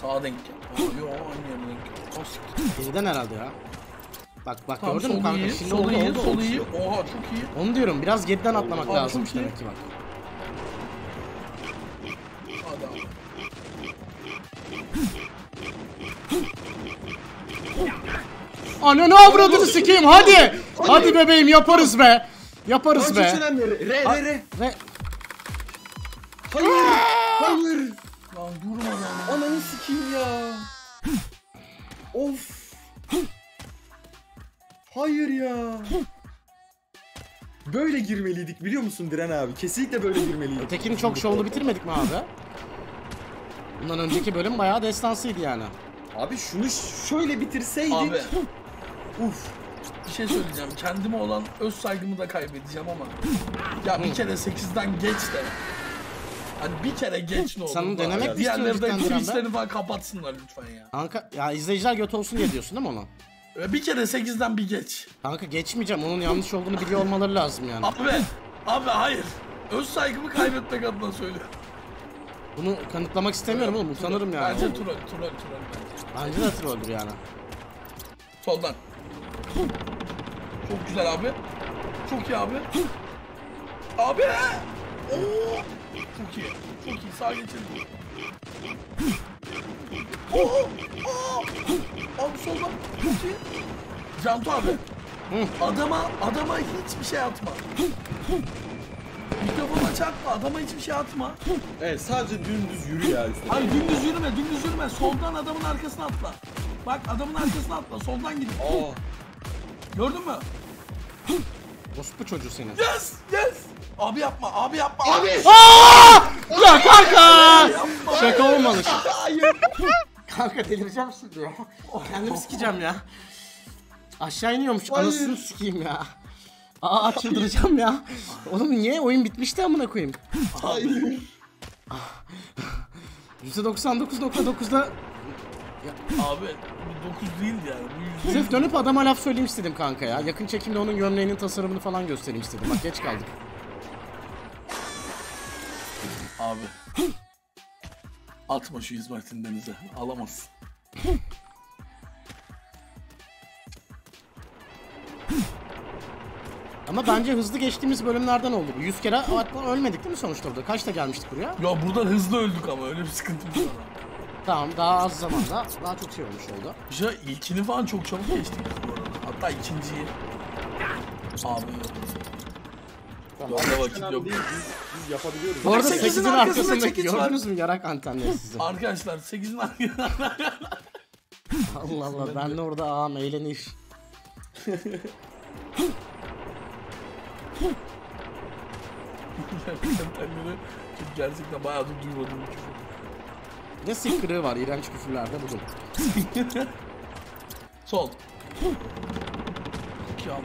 Sağa denk gel. Aa yo aynı yerine denk gel. Geriden herhalde ya. Bak bak Tamam, gördün mü kanka? iyi, Şimdi oldu iyi, oldu. oldu. iyi. Oha çok iyi. Onu diyorum biraz geriden atlamak Abi, lazım demek ki bak. Hadi. Ananı avradını sikeyim hadi. Hadi bebeğim yaparız be. Yaparız be. Re re re. Ve Hayır. Hayır. Lan durma lan. Ananı sikeyim ya. Of. Hayır ya. Böyle girmeliydik biliyor musun Diren abi? Kesinlikle böyle girmeliydik. ötekini çok şovlu bitirmedik mi abi? Bundan önceki bölüm bayağı destansıydı yani. Abi şunu şöyle bitirseydik. Abi Uf. bir şey söyleyeceğim. Kendime olan öz saygımı da kaybedeceğim ama. Ya bir kere 8'den geç de. Hani bir kere geç ne olur. Sen bari. denemek mi Diğerleri de Twitch'lerini falan kapatsınlar lütfen ya. Kanka ya izleyiciler göt olsun diye diyorsun değil mi onu? Ve Bir kere 8'den bir geç. Kanka geçmeyeceğim. Onun yanlış olduğunu biliyor olmaları lazım yani. Abi, abi hayır. Öz saygımı kaybetmek adına söylüyorum. Bunu kanıtlamak istemiyorum oğlum. Utanırım yani. Bence troll, troll, troll bence. De trolldür yani. Soldan. Çok güzel abi. Çok iyi abi. Abi! Oo! Çok iyi. Çok iyi. Sağa geçelim. Abi iyi. Cantu abi. Adama, adama hiçbir şey atma. Mikrofona çarpma, adama hiçbir şey atma. Evet sadece dümdüz yürü ya üstüne. Hayır dümdüz yürüme, dümdüz yürüme. Soldan adamın arkasına atla. Bak adamın arkasına atla, soldan gidin. Aa. Gördün mü? Orospu çocuğu senin. Yes, yes. Abi yapma, abi yapma. Abi. Ya kanka! Şaka olmalı. Kanka delireceğim şimdi ya. Kendimi sikeceğim ya. Aşağı iniyormuş. Anasını sikeyim ya. Aa çıldıracağım ya. Oğlum niye? Oyun bitmişti amına koyayım. Hayır. %99.9'da Abi bu 9 değil yani. Bu yüzde sırf dönüp adama laf söyleyeyim istedim kanka ya. Yakın çekimde onun gömleğinin tasarımını falan göstereyim istedim. Bak geç kaldık. Abi. Atma şu İzmir'in denize. Alamazsın. Ama bence hızlı geçtiğimiz bölümlerden oldu bu. 100 kere atla ölmedik değil mi sonuçta burada? Kaçta gelmiştik buraya? Ya burada hızlı öldük ama öyle bir sıkıntımız var. Tamam daha az zamanda daha çok şey olmuş oldu. Ya ilkini falan çok çabuk geçtik bu arada. Hatta ikinciyi. Abi. Tamam, Yolda vakit yok. Biz, biz yapabiliyoruz. Bu arada sekizin 8'in arkasında gördünüz mü yarak antenleri sizi? Arkadaşlar 8'in arkasında. Allah Allah ben de orada ağam eğleniş. Antenleri çok gerçekten bayağı da duymadım küfür. Ne sıkkırığı var iğrenç küfürlerde bugün. Sol. İki aldım.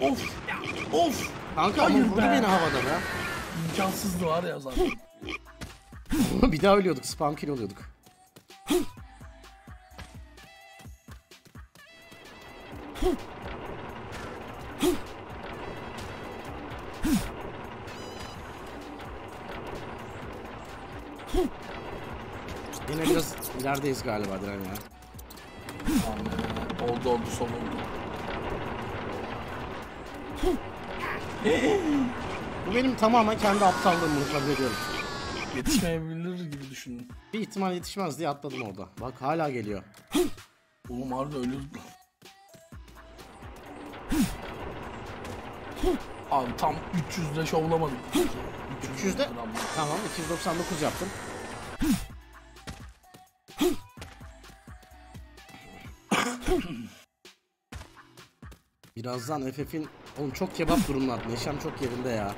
Of! Of! Kanka Hayır vurdu be. beni havada be. İmkansızdı var ya zaten. bir daha ölüyorduk spam kill oluyorduk. Yine biraz ilerideyiz galiba Diren ya. Oldu oldu son oldu. Bu benim tamamen kendi aptallığım bunu kabul ediyorum. Yetişmeyebilir gibi düşündüm. Bir ihtimal yetişmez diye atladım orada. Bak hala geliyor. Oğlum harbi öyle... Abi tam 300'de şovlamadık. 300'de tamam 299 yaptım. Birazdan FF'in oğlum çok kebap durumlar. Neşem çok yerinde ya.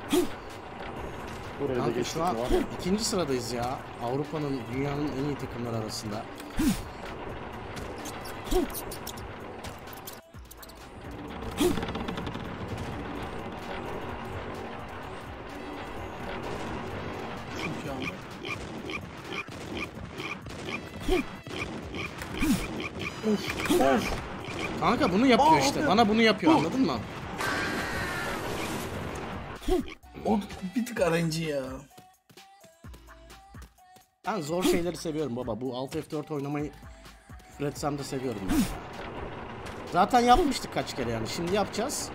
Buraya Kanka şu an ikinci sıradayız ya. Avrupa'nın dünyanın en iyi takımları arasında. Kanka bunu yapıyor Aa, işte. abi. Bana bunu yapıyor anladın mı? O bir tık RNG ya. Ben zor şeyleri seviyorum baba. Bu Alt F4 oynamayı küfür etsem de seviyorum ben. Zaten yapmıştık kaç kere yani. Şimdi yapacağız.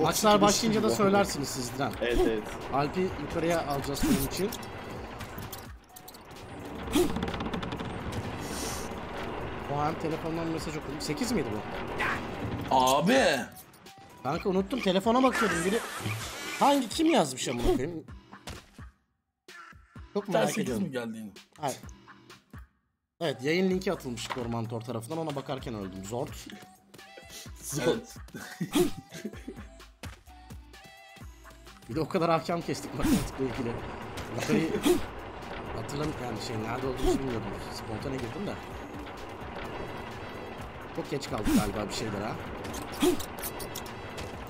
Maçlar başlayınca da söylersiniz sizden. Evet evet. Alp'i yukarıya alacağız bunun için. O telefondan mesaj okudum. 8 miydi bu? Abi. Kanka unuttum. Telefona bakıyordum. Biri hangi kim yazmış amına koyayım? Çok Ters merak 8 ediyorum. mi geldi yine? Hayır. Evet yayın linki atılmış Kormantor tarafından ona bakarken öldüm. Zor. Evet. Bir de o kadar ahkam kestik matematikle ilgili. Hatırlam yani şey nerede olduğumuzu bilmiyordum. Spontane girdim de. Çok geç kaldık galiba bir şeyler ha.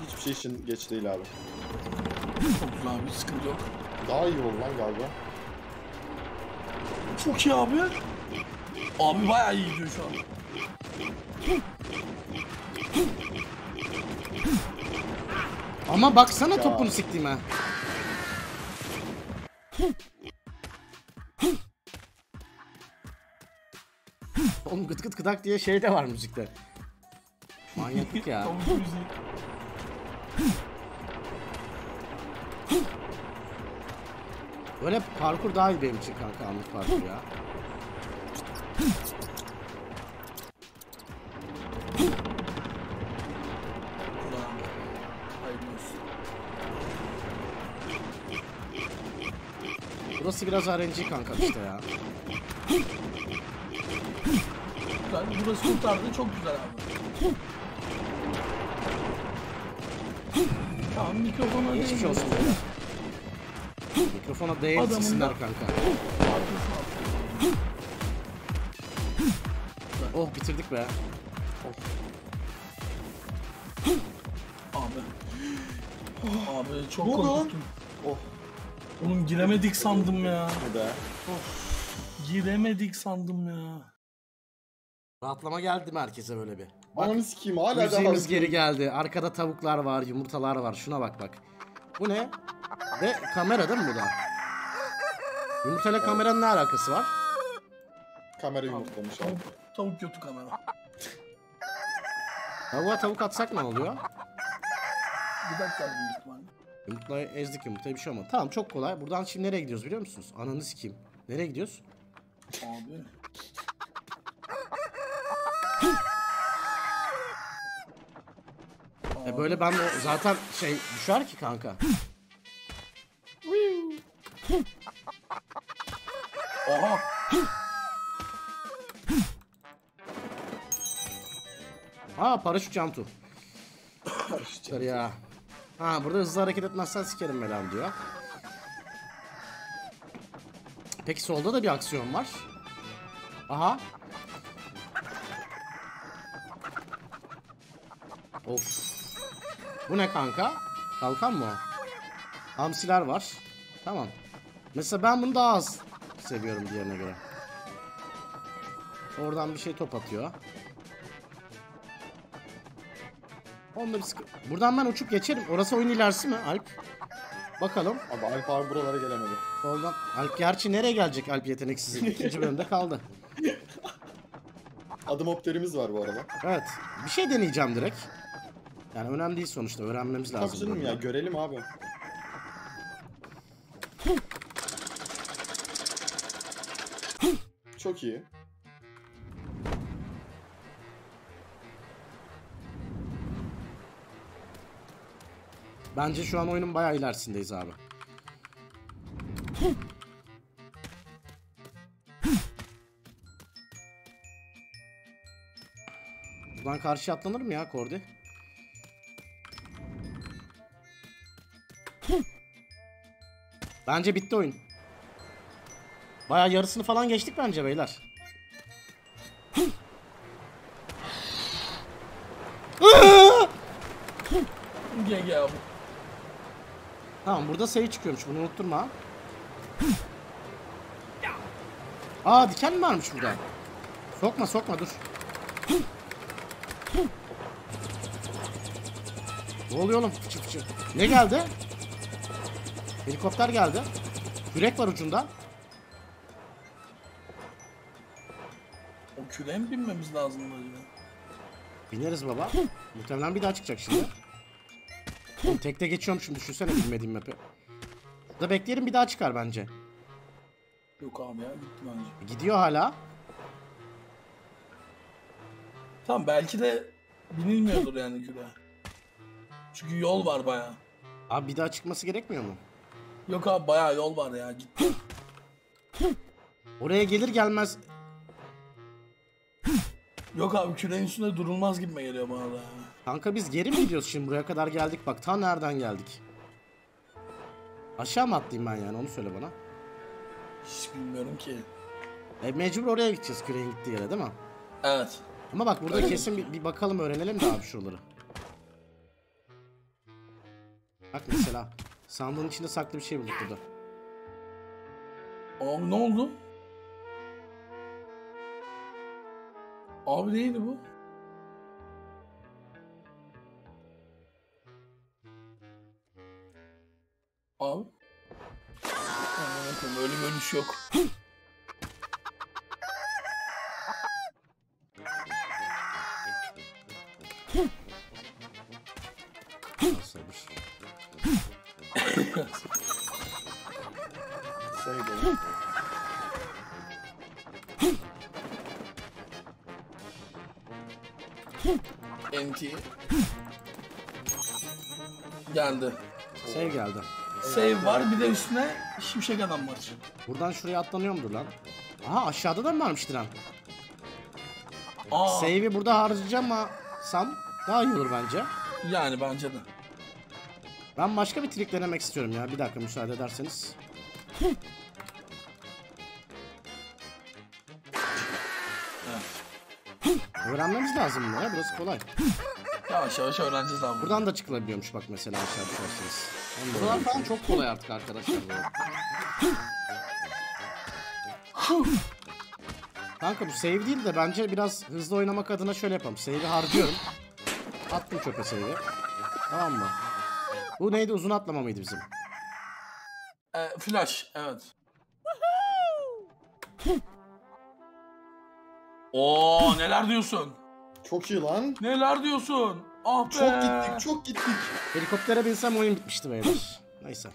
Hiçbir şey için geç değil abi. Çok güzel abi sıkıntı yok. Daha iyi oldu lan galiba. Çok iyi abi. Abi bayağı iyi gidiyor şu an. Ama baksana topunu siktiğime. Oğlum gıt gıt gıdak diye şey de var müzikte. Manyaklık ya. Böyle parkur daha iyi benim için kanka anlık parkur ya. Burası biraz RNG kanka işte ya. Burası kurtardı. Çok güzel abi. Tamam mikrofona Geçmiş değil. olsun böyle. Mikrofona kanka. Oh bitirdik be. Abi. Abi çok Ne korkuttum. Oh. Oğlum giremedik sandım ya. Bu da. Giremedik sandım ya. Rahatlama geldi merkeze böyle bir. Bak Ananı sikeyim hala daha müziğimiz geri geldi. Arkada tavuklar var, yumurtalar var. Şuna bak bak. Bu ne? Ve kamera değil mi bu da? Yumurtayla kameranın ne alakası var? Kamera yumurtlamış abi. Tavuk götü kamera. Tavuğa tavuk atsak ne oluyor? Bir dakika büyük ihtimalle. Yumurtayı ezdik yumurtaya bir şey olmadı. Tamam çok kolay. Buradan şimdi nereye gidiyoruz biliyor musunuz? Ananı sikeyim. Nereye gidiyoruz? Abi. E böyle ben de zaten şey düşer ki kanka. Oha. Aa paraşüt jump tool. ya. Ha burada hızlı hareket etmezsen sikerim belan diyor. Peki solda da bir aksiyon var. Aha. Of. Bu ne kanka? Kalkan mı o? Hamsiler var. Tamam. Mesela ben bunu daha az seviyorum diğerine göre. Oradan bir şey top atıyor. Onda bir sıkı... Buradan ben uçup geçerim. Orası oyun ilerisi mi Alp? Bakalım. Abi Alp abi buralara gelemedi. Soldan. Alp gerçi nereye gelecek Alp yeteneksiz? İkinci bölümde kaldı. Adım opterimiz var bu arada. Evet. Bir şey deneyeceğim direkt. Yani önemli değil sonuçta. Öğrenmemiz Tabii lazım. canım bunu. ya görelim abi. Çok iyi. Bence şu an oyunun bayağı ilerisindeyiz abi. Buradan karşıya atlanır mı ya Kordi? Bence bitti oyun. Bayağı yarısını falan geçtik bence beyler. GG abi. Tamam burada sayı çıkıyormuş bunu unutturma. Aa diken mi varmış burada? Sokma sokma dur. Ne oluyor oğlum fıçı fıçı? Ne geldi? Helikopter geldi. Yürek var ucunda. O küreğe mi binmemiz lazım acaba? Bineriz baba. Muhtemelen bir daha çıkacak şimdi. Oğlum tekte geçiyorum şimdi düşünsene bilmediğim map'i. Burada bekleyelim bir daha çıkar bence. Yok abi ya gitti bence. Gidiyor hala. Tamam belki de binilmiyordur yani küreğe. Çünkü yol var baya. Abi bir daha çıkması gerekmiyor mu? Yok abi baya yol var ya. Oraya gelir gelmez Yok abi küreğin üstünde durulmaz gibime geliyor bana da. Kanka biz geri mi gidiyoruz şimdi buraya kadar geldik bak ta nereden geldik? Aşağı mı atlayayım ben yani onu söyle bana. Hiç bilmiyorum ki. E, mecbur oraya gideceğiz küreğin gittiği yere değil mi? Evet. Ama bak burada kesin bir, bir bakalım öğrenelim de abi şuraları. Bak mesela sandığın içinde saklı bir şey bulduk burada. Abi ne oldu? Abi neydi bu? Abi. Öyle görünüş yok. NT. Geldi. Sev geldi. Save var bir de üstüne şimşek adam var. Buradan şuraya atlanıyor mudur lan? Aha aşağıda da mı varmış tren? Aa, Save'i burada harcayacağım ama Sam daha iyi olur bence. yani bence de. Ben başka bir trik denemek istiyorum ya. Bir dakika müsaade ederseniz. Öğrenmemiz lazım bunu ya. Burası kolay. Yavaş yavaş öğreneceğiz abi. Buradan da çıkılabiliyormuş bak mesela aşağı düşerseniz. Buralar falan çok kolay artık arkadaşlar. bu. Kanka bu save değil de bence biraz hızlı oynamak adına şöyle yapalım. Save'i harcıyorum. Attım çöpe save'i. Tamam mı? Bu neydi uzun atlama mıydı bizim? Ee, flash evet. Oo neler diyorsun? Çok iyi lan. Neler diyorsun? Ah be. Çok gittik, çok gittik. Helikoptere binsem oyun bitmişti beyler. Neyse.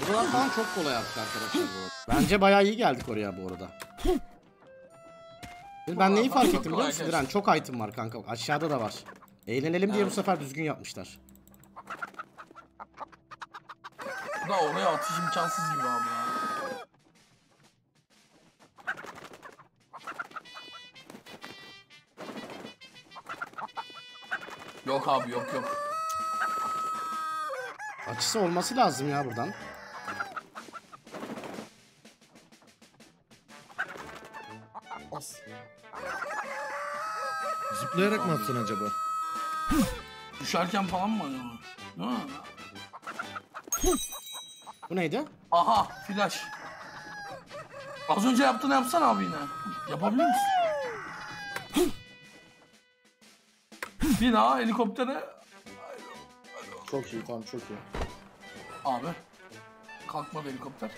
Buralar falan çok kolay artık arkadaşlar bu arada. Bence bayağı iyi geldik oraya bu arada. Ben neyi fark ettim biliyor musun geçti. Diren? Çok item var kanka. Aşağıda da var. Eğlenelim diye bu sefer düzgün yapmışlar. Bu da oraya atış imkansız gibi abi ya. Yok abi yok yok. Açısı olması lazım ya buradan. As. Zıplayarak mı atsın acaba? Düşerken falan mı acaba? Mi? Bu neydi? Aha flash. Az önce yaptığını yapsana abi yine. Yapabilir misin? Daha helikoptere Çok iyi, tamam çok iyi. Abi. Kalkmadı helikopter.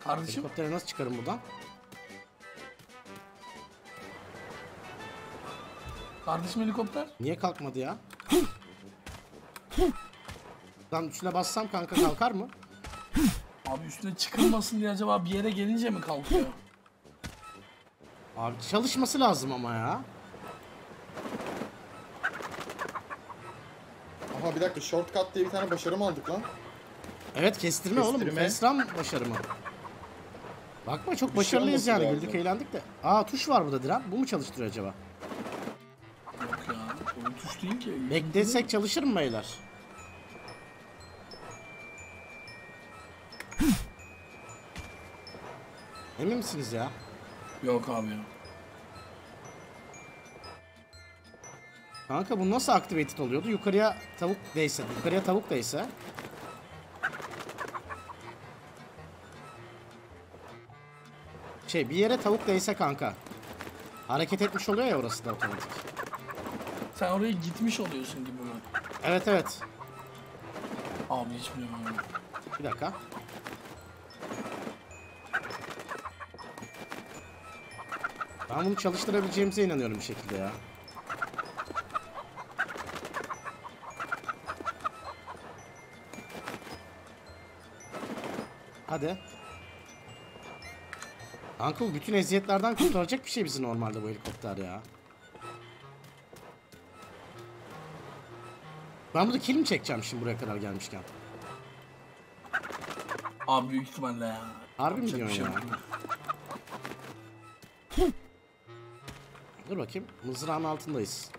Kardeşim. Helikoptere nasıl çıkarım buradan? Kardeşim helikopter. Niye kalkmadı ya? Buradan üstüne bassam kanka kalkar mı? Abi üstüne çıkılmasın diye acaba bir yere gelince mi kalkıyor? Abi çalışması lazım ama ya. Aha bir dakika, shortcut diye bir tane başarı mı aldık lan? Evet kestirme, oğlum. Kestirme. Fesram başarı mı? Bakma çok başarılıyız şey yani. lazım. Güldük eğlendik de. Aa tuş var burada Diren. Bu mu çalıştırıyor acaba? Yok ya. O tuş değil ki. Beklesek çalışır mı beyler? Emin misiniz ya? Yok abi ya. Kanka bu nasıl activated oluyordu? Yukarıya tavuk değse, yukarıya tavuk değse. Şey bir yere tavuk değse kanka. Hareket etmiş oluyor ya orası da otomatik. Sen oraya gitmiş oluyorsun gibi mi? Evet evet. Abi hiç bilmiyorum. Bir dakika. Ben bunu çalıştırabileceğimize inanıyorum bir şekilde ya. Hadi. Bu bütün eziyetlerden kurtaracak bir şey bizi normalde bu helikopter ya. Ben burada kill mi çekeceğim şimdi buraya kadar gelmişken? Abi büyük ihtimalle ya. Harbi mi diyorsun şey ya? Dur bakayım. Mızrağın altındayız.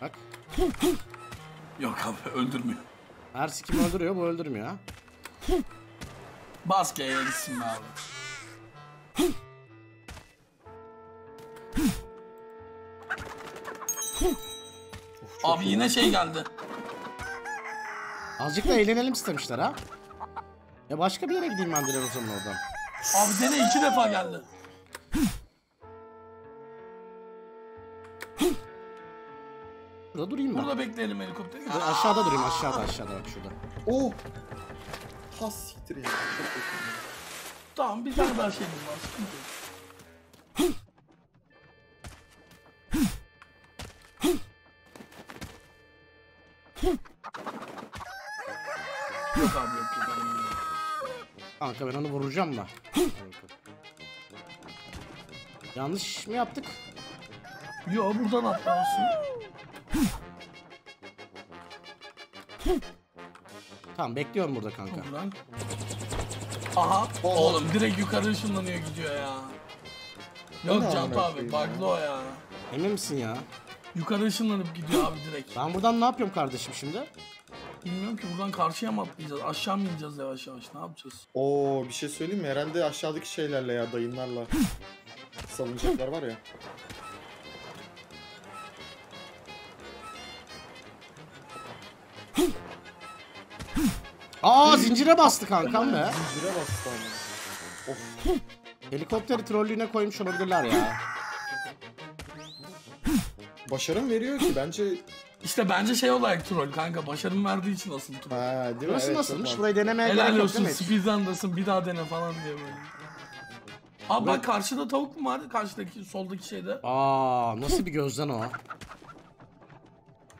Bak. Yok abi öldürmüyor. Her kim öldürüyor bu öldürmüyor ha. Bas G'ye gitsin be abi. Abi yine şey geldi. Azıcık da eğlenelim istemişler ha. Ya başka bir yere gideyim ben direkt o zaman oradan. Abi dene iki defa geldi. Burada durayım ben. Burada bekleyelim helikopteri. Dur, aşağıda durayım aşağıda aşağıda bak şurada. Oh! Ha siktir ya. Çok kötü. Tamam bir tane daha şeyimiz var. Sıkıntı yok. Yok abi yok yok. abi, yok. Kanka ben onu vuracağım da. Yanlış mı yaptık? Yo buradan atlarsın. Tamam bekliyorum burada kanka. Buradan. Aha. Oğlum direkt yukarı ışınlanıyor gidiyor ya. Yok ne Can abi bug'lı o ya. Emin misin ya? Yukarı ışınlanıp gidiyor abi direkt. Ben buradan ne yapıyorum kardeşim şimdi? Bilmiyorum ki buradan karşıya mı atlayacağız? Aşağı mı ineceğiz yavaş yavaş? Ne yapacağız? Oo bir şey söyleyeyim mi? Herhalde aşağıdaki şeylerle ya dayınlarla. Salıncaklar var ya. Aa zincire bastı kankam be. Zincire bastı ama. Of. Helikopteri trollüğüne koymuş olabilirler ya. Başarım veriyor ki bence İşte bence şey olarak troll kanka. Başarım verdiği için asıl troll. Ha değil mi? Burası Evet, nasılmış? Burayı denemeye gerek Helal yok olsun değil mi? speedrun'dasın bir daha dene falan diye böyle. Abi bak karşıda tavuk mu var? Karşıdaki soldaki şeyde. Aa nasıl bir gözden o?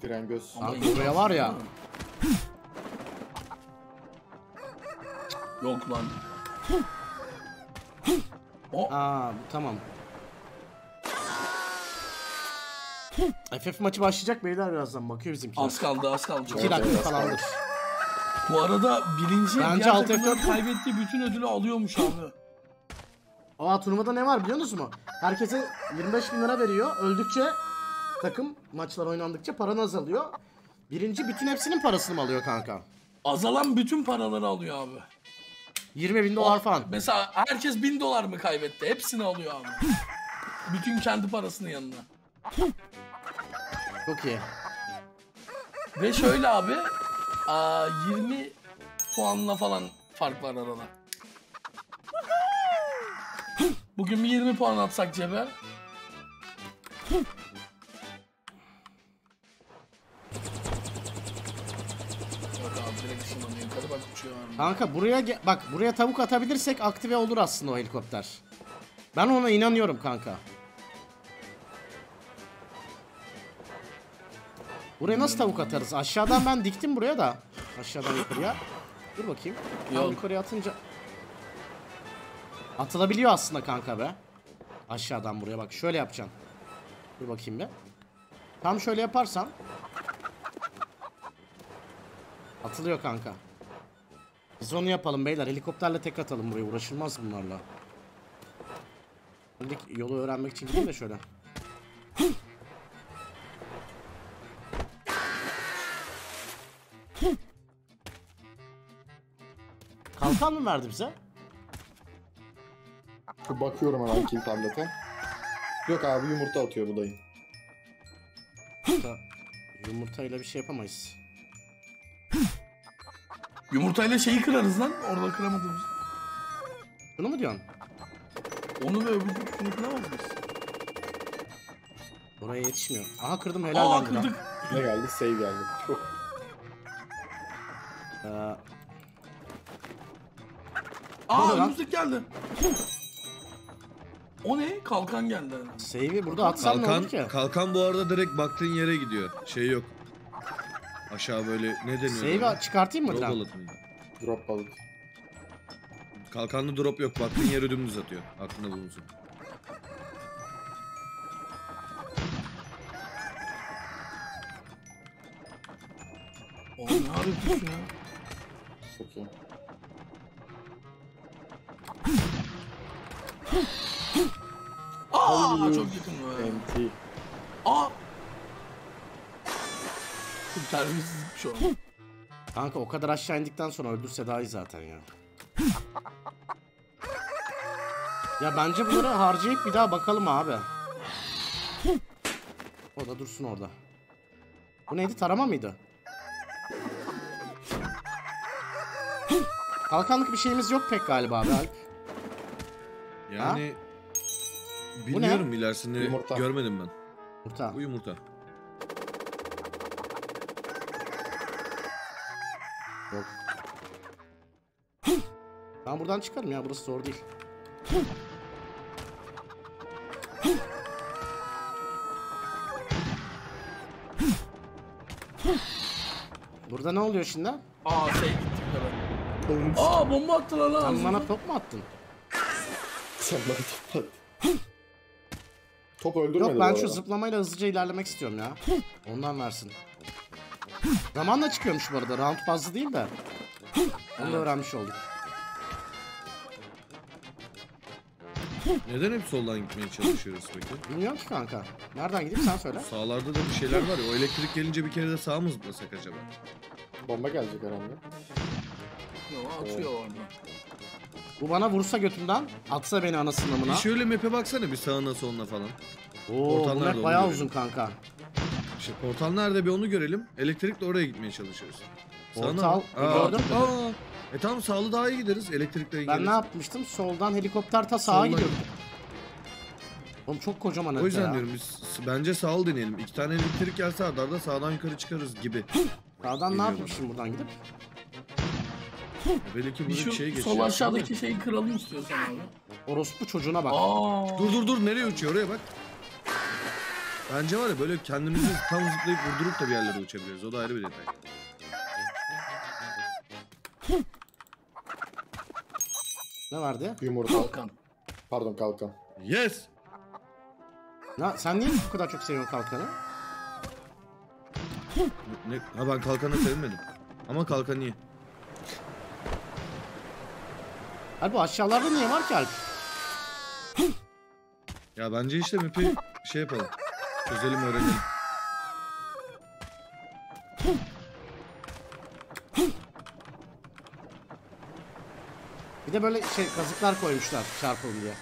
Diren göz. Kanka buraya var ya. Yok lan. O Aa tamam. FF maçı başlayacak beyler birazdan bakıyor bizimkiler. az kaldı az kaldı. 2 dakika falandır. Bu arada birinci Bence diğer takımların F4 kaybettiği bütün ödülü alıyormuş abi. Aa turnuvada ne var biliyor musunuz mu? Herkese 25 bin lira veriyor. Öldükçe takım maçlar oynandıkça paran azalıyor. Birinci bütün hepsinin parasını mı alıyor kanka? Azalan bütün paraları alıyor abi. 20 bin dolar falan. Mesela herkes bin dolar mı kaybetti? Hepsini alıyor abi. bütün kendi parasının yanına. Çok iyi. Ve şöyle abi. Aa, 20 puanla falan fark var arada. Bugün bir 20 puan atsak cebe. Kanka buraya bak buraya tavuk atabilirsek aktive olur aslında o helikopter. Ben ona inanıyorum kanka. Buraya nasıl tavuk atarız? Aşağıdan ben diktim buraya da. Aşağıdan yukarıya. Dur bakayım. Yok. yukarıya atınca atılabiliyor aslında kanka be. Aşağıdan buraya bak. Şöyle yapacaksın. Dur bakayım bir. Tam şöyle yaparsam atılıyor kanka. Biz onu yapalım beyler. Helikopterle tek atalım buraya. Uğraşılmaz bunlarla. Yolu öğrenmek için gideyim de şöyle. Kalkan mı verdi bize? Bakıyorum hemen kill tablete. Yok abi yumurta atıyor bu dayı. Yumurta, yumurtayla bir şey yapamayız. Yumurtayla şeyi kırarız lan. Orada kıramadığımız. Bunu mu diyorsun? Onu ve öbür türlü kıramaz mıyız? Oraya yetişmiyor. Aha kırdım helal Aa lan. kırdık. Ne geldi? Save geldi. Çok. Ee, Aa lan? önümüzdeki geldi. O ne? Kalkan geldi. save'i burada atsam ne olur ki? Kalkan, kalkan bu arada direkt baktığın yere gidiyor. Şey yok. Aşağı böyle ne deniyor? Save'i ona? çıkartayım mı Drop Dilan? balık mıydı? Drop balık. Kalkanlı drop yok. Baktığın yere dümdüz atıyor. Aklında bulunsun. Oğlum ne yapıyorsun ya? Çok iyi. Aa çok yakın be. NT. Aa. Terbiyesizlik şu an. Kanka o kadar aşağı indikten sonra öldürse daha iyi zaten ya. Ya bence bunları harcayıp bir daha bakalım abi. O da dursun orada. Bu neydi? Tarama mıydı? Kalkanlık bir şeyimiz yok pek galiba abi. Yani bilmiyorum ilerisini Yumurta. görmedim ben. Yumurta. Bu yumurta. Yok. Ben buradan çıkarım ya burası zor değil. Burada ne oluyor şimdi? Aa şey gitti yukarı. Aa bomba attılar lan. Sen ağzıma. bana top mu attın? Sen bana top at. Top öldürmedi Yok ben şu zıplamayla hızlıca ilerlemek istiyorum ya. Ondan versin. Zamanla çıkıyormuş bu arada. Round bazlı değil de. Onu da öğrenmiş olduk. Neden hep soldan gitmeye çalışıyoruz peki? Bilmiyorum ki kanka. Nereden gideyim sen söyle. Sağlarda da bir şeyler var ya. O elektrik gelince bir kere de sağa mı zıplasak acaba? Bomba gelecek herhalde. Yo, atıyor orada. Bu bana vursa götümden. Atsa beni anasının Bir amına. şöyle map'e baksana bir sağına soluna falan. Oo portal bu map bayağı uzun kanka. İşte portal nerede bir onu görelim. Elektrikle oraya gitmeye çalışıyoruz. Portal, e, gördüm. Aa, e tamam sağlı daha iyi gideriz. Elektrikle Ben gideriz. ne yapmıştım? Soldan helikopter ta sağa Soldan gidiyordum. Oğlum çok kocaman O harita yüzden ya. diyorum biz bence sağ ol deneyelim. İki tane elektrik gelse arda arda sağdan yukarı çıkarız gibi. Sağdan ne Geliyor yapayım bak. şimdi buradan gidip? Belki Bir burada şu bir şey sol geçiyor. aşağıdaki şeyi kıralım istiyorsan abi. Orospu çocuğuna bak. Aa. Dur dur dur nereye uçuyor oraya bak. Bence var ya böyle kendimizi tam zıplayıp vurdurup da bir yerlere uçabiliriz. O da ayrı bir detay. Ne vardı? Yumurta. Kalkan. Pardon kalkan. Yes! Ya sen niye bu kadar çok seviyorsun kalkanı? Ne? Ha ben kalkanı sevmedim. Ama kalkan iyi. Alp bu aşağılarda niye var ki Alp? Ya bence işte map'i şey yapalım. Çözelim öğrenelim. Bir de böyle şey kazıklar koymuşlar çarpalım diye.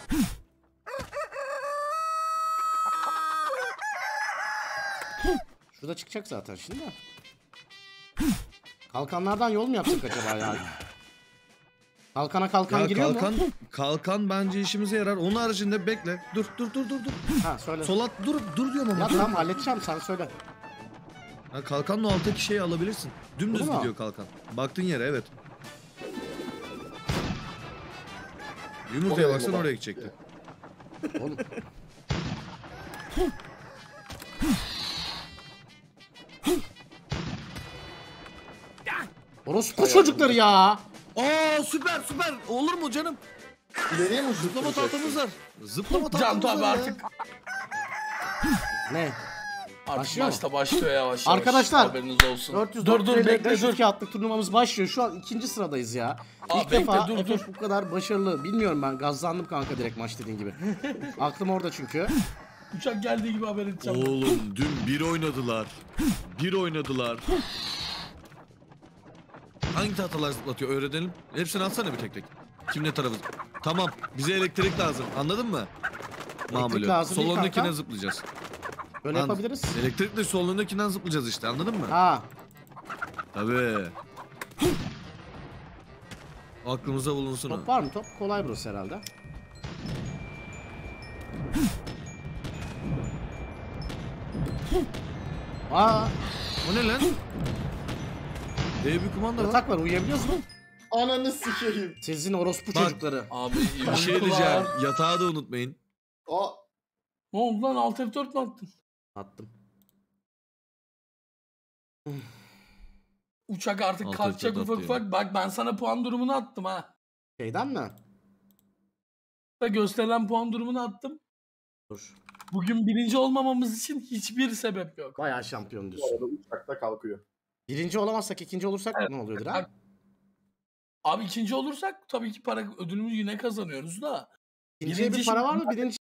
Şurada çıkacak zaten şimdi. Kalkanlardan yol mu yapsak acaba ya? Kalkana kalkan Ya giriyor kalkan, mu? kalkan bence işimize yarar. Onun haricinde bekle. Dur dur dur dur dur. Ha söyle. Sol at dur dur diyorum ama. Ya dur. tamam halledeceğim sen söyle. Ha, kalkanla alttaki şeyi alabilirsin. Dümdüz Bunu mu? gidiyor kalkan. Baktığın yere evet. Yumurtaya Oraya baksan bak. oraya gidecekti. Oğlum. Orospu çocukları ya. Aa süper süper. Olur mu canım? İleriye mi Zıplama tahtamız var. Zıplama Can tahtamız tabi var ya. artık. Ne? Artık Başlıyor mu? başta başlıyor yavaş yavaş. Arkadaşlar, Haberiniz olsun. 400 dur dur bekle 500 dur. kağıtlık turnuvamız başlıyor. Şu an ikinci sıradayız ya. Aa, İlk bekle, defa dur, FF dur. bu kadar başarılı. Bilmiyorum ben gazlandım kanka direkt maç dediğin gibi. Aklım orada çünkü. Uçak geldiği gibi haber edeceğim. Oğlum dün bir oynadılar. Bir oynadılar. Hangi tahtalar zıplatıyor öğrenelim. Hepsini atsana bir tek tek. Kim ne tarafı? Tamam bize elektrik lazım anladın mı? Mamülü. lazım değil Solundakine kanka. zıplayacağız. Böyle An- yapabiliriz. Elektrikle solundakinden zıplayacağız işte anladın mı? Ha. Tabii. Aklımıza bulunsun. Top var mı top? Kolay burası herhalde. Aa, O ne lan? Dev bir kumanda var. yatak var uyuyabiliyoruz mu? Ananı sikeyim. Sizin orospu Bak. çocukları. Abi Bir şey diyeceğim. Yatağı da unutmayın. Aa Ne oldu lan alt F4 mü attın? Attım. Uçak artık Alt kalkacak F4 ufak ufak. Bak ben sana puan durumunu attım ha. Şeyden mi? Ve gösterilen puan durumunu attım. Dur. Bugün birinci olmamamız için hiçbir sebep yok. Bayağı şampiyon bu diyorsun. arada uçakta kalkıyor. Birinci olamazsak ikinci olursak ne oluyordur ha? Abi ikinci olursak tabii ki para ödülümüzü yine kazanıyoruz da. İkinciye bir birinci para şimdi- var mı? Birinci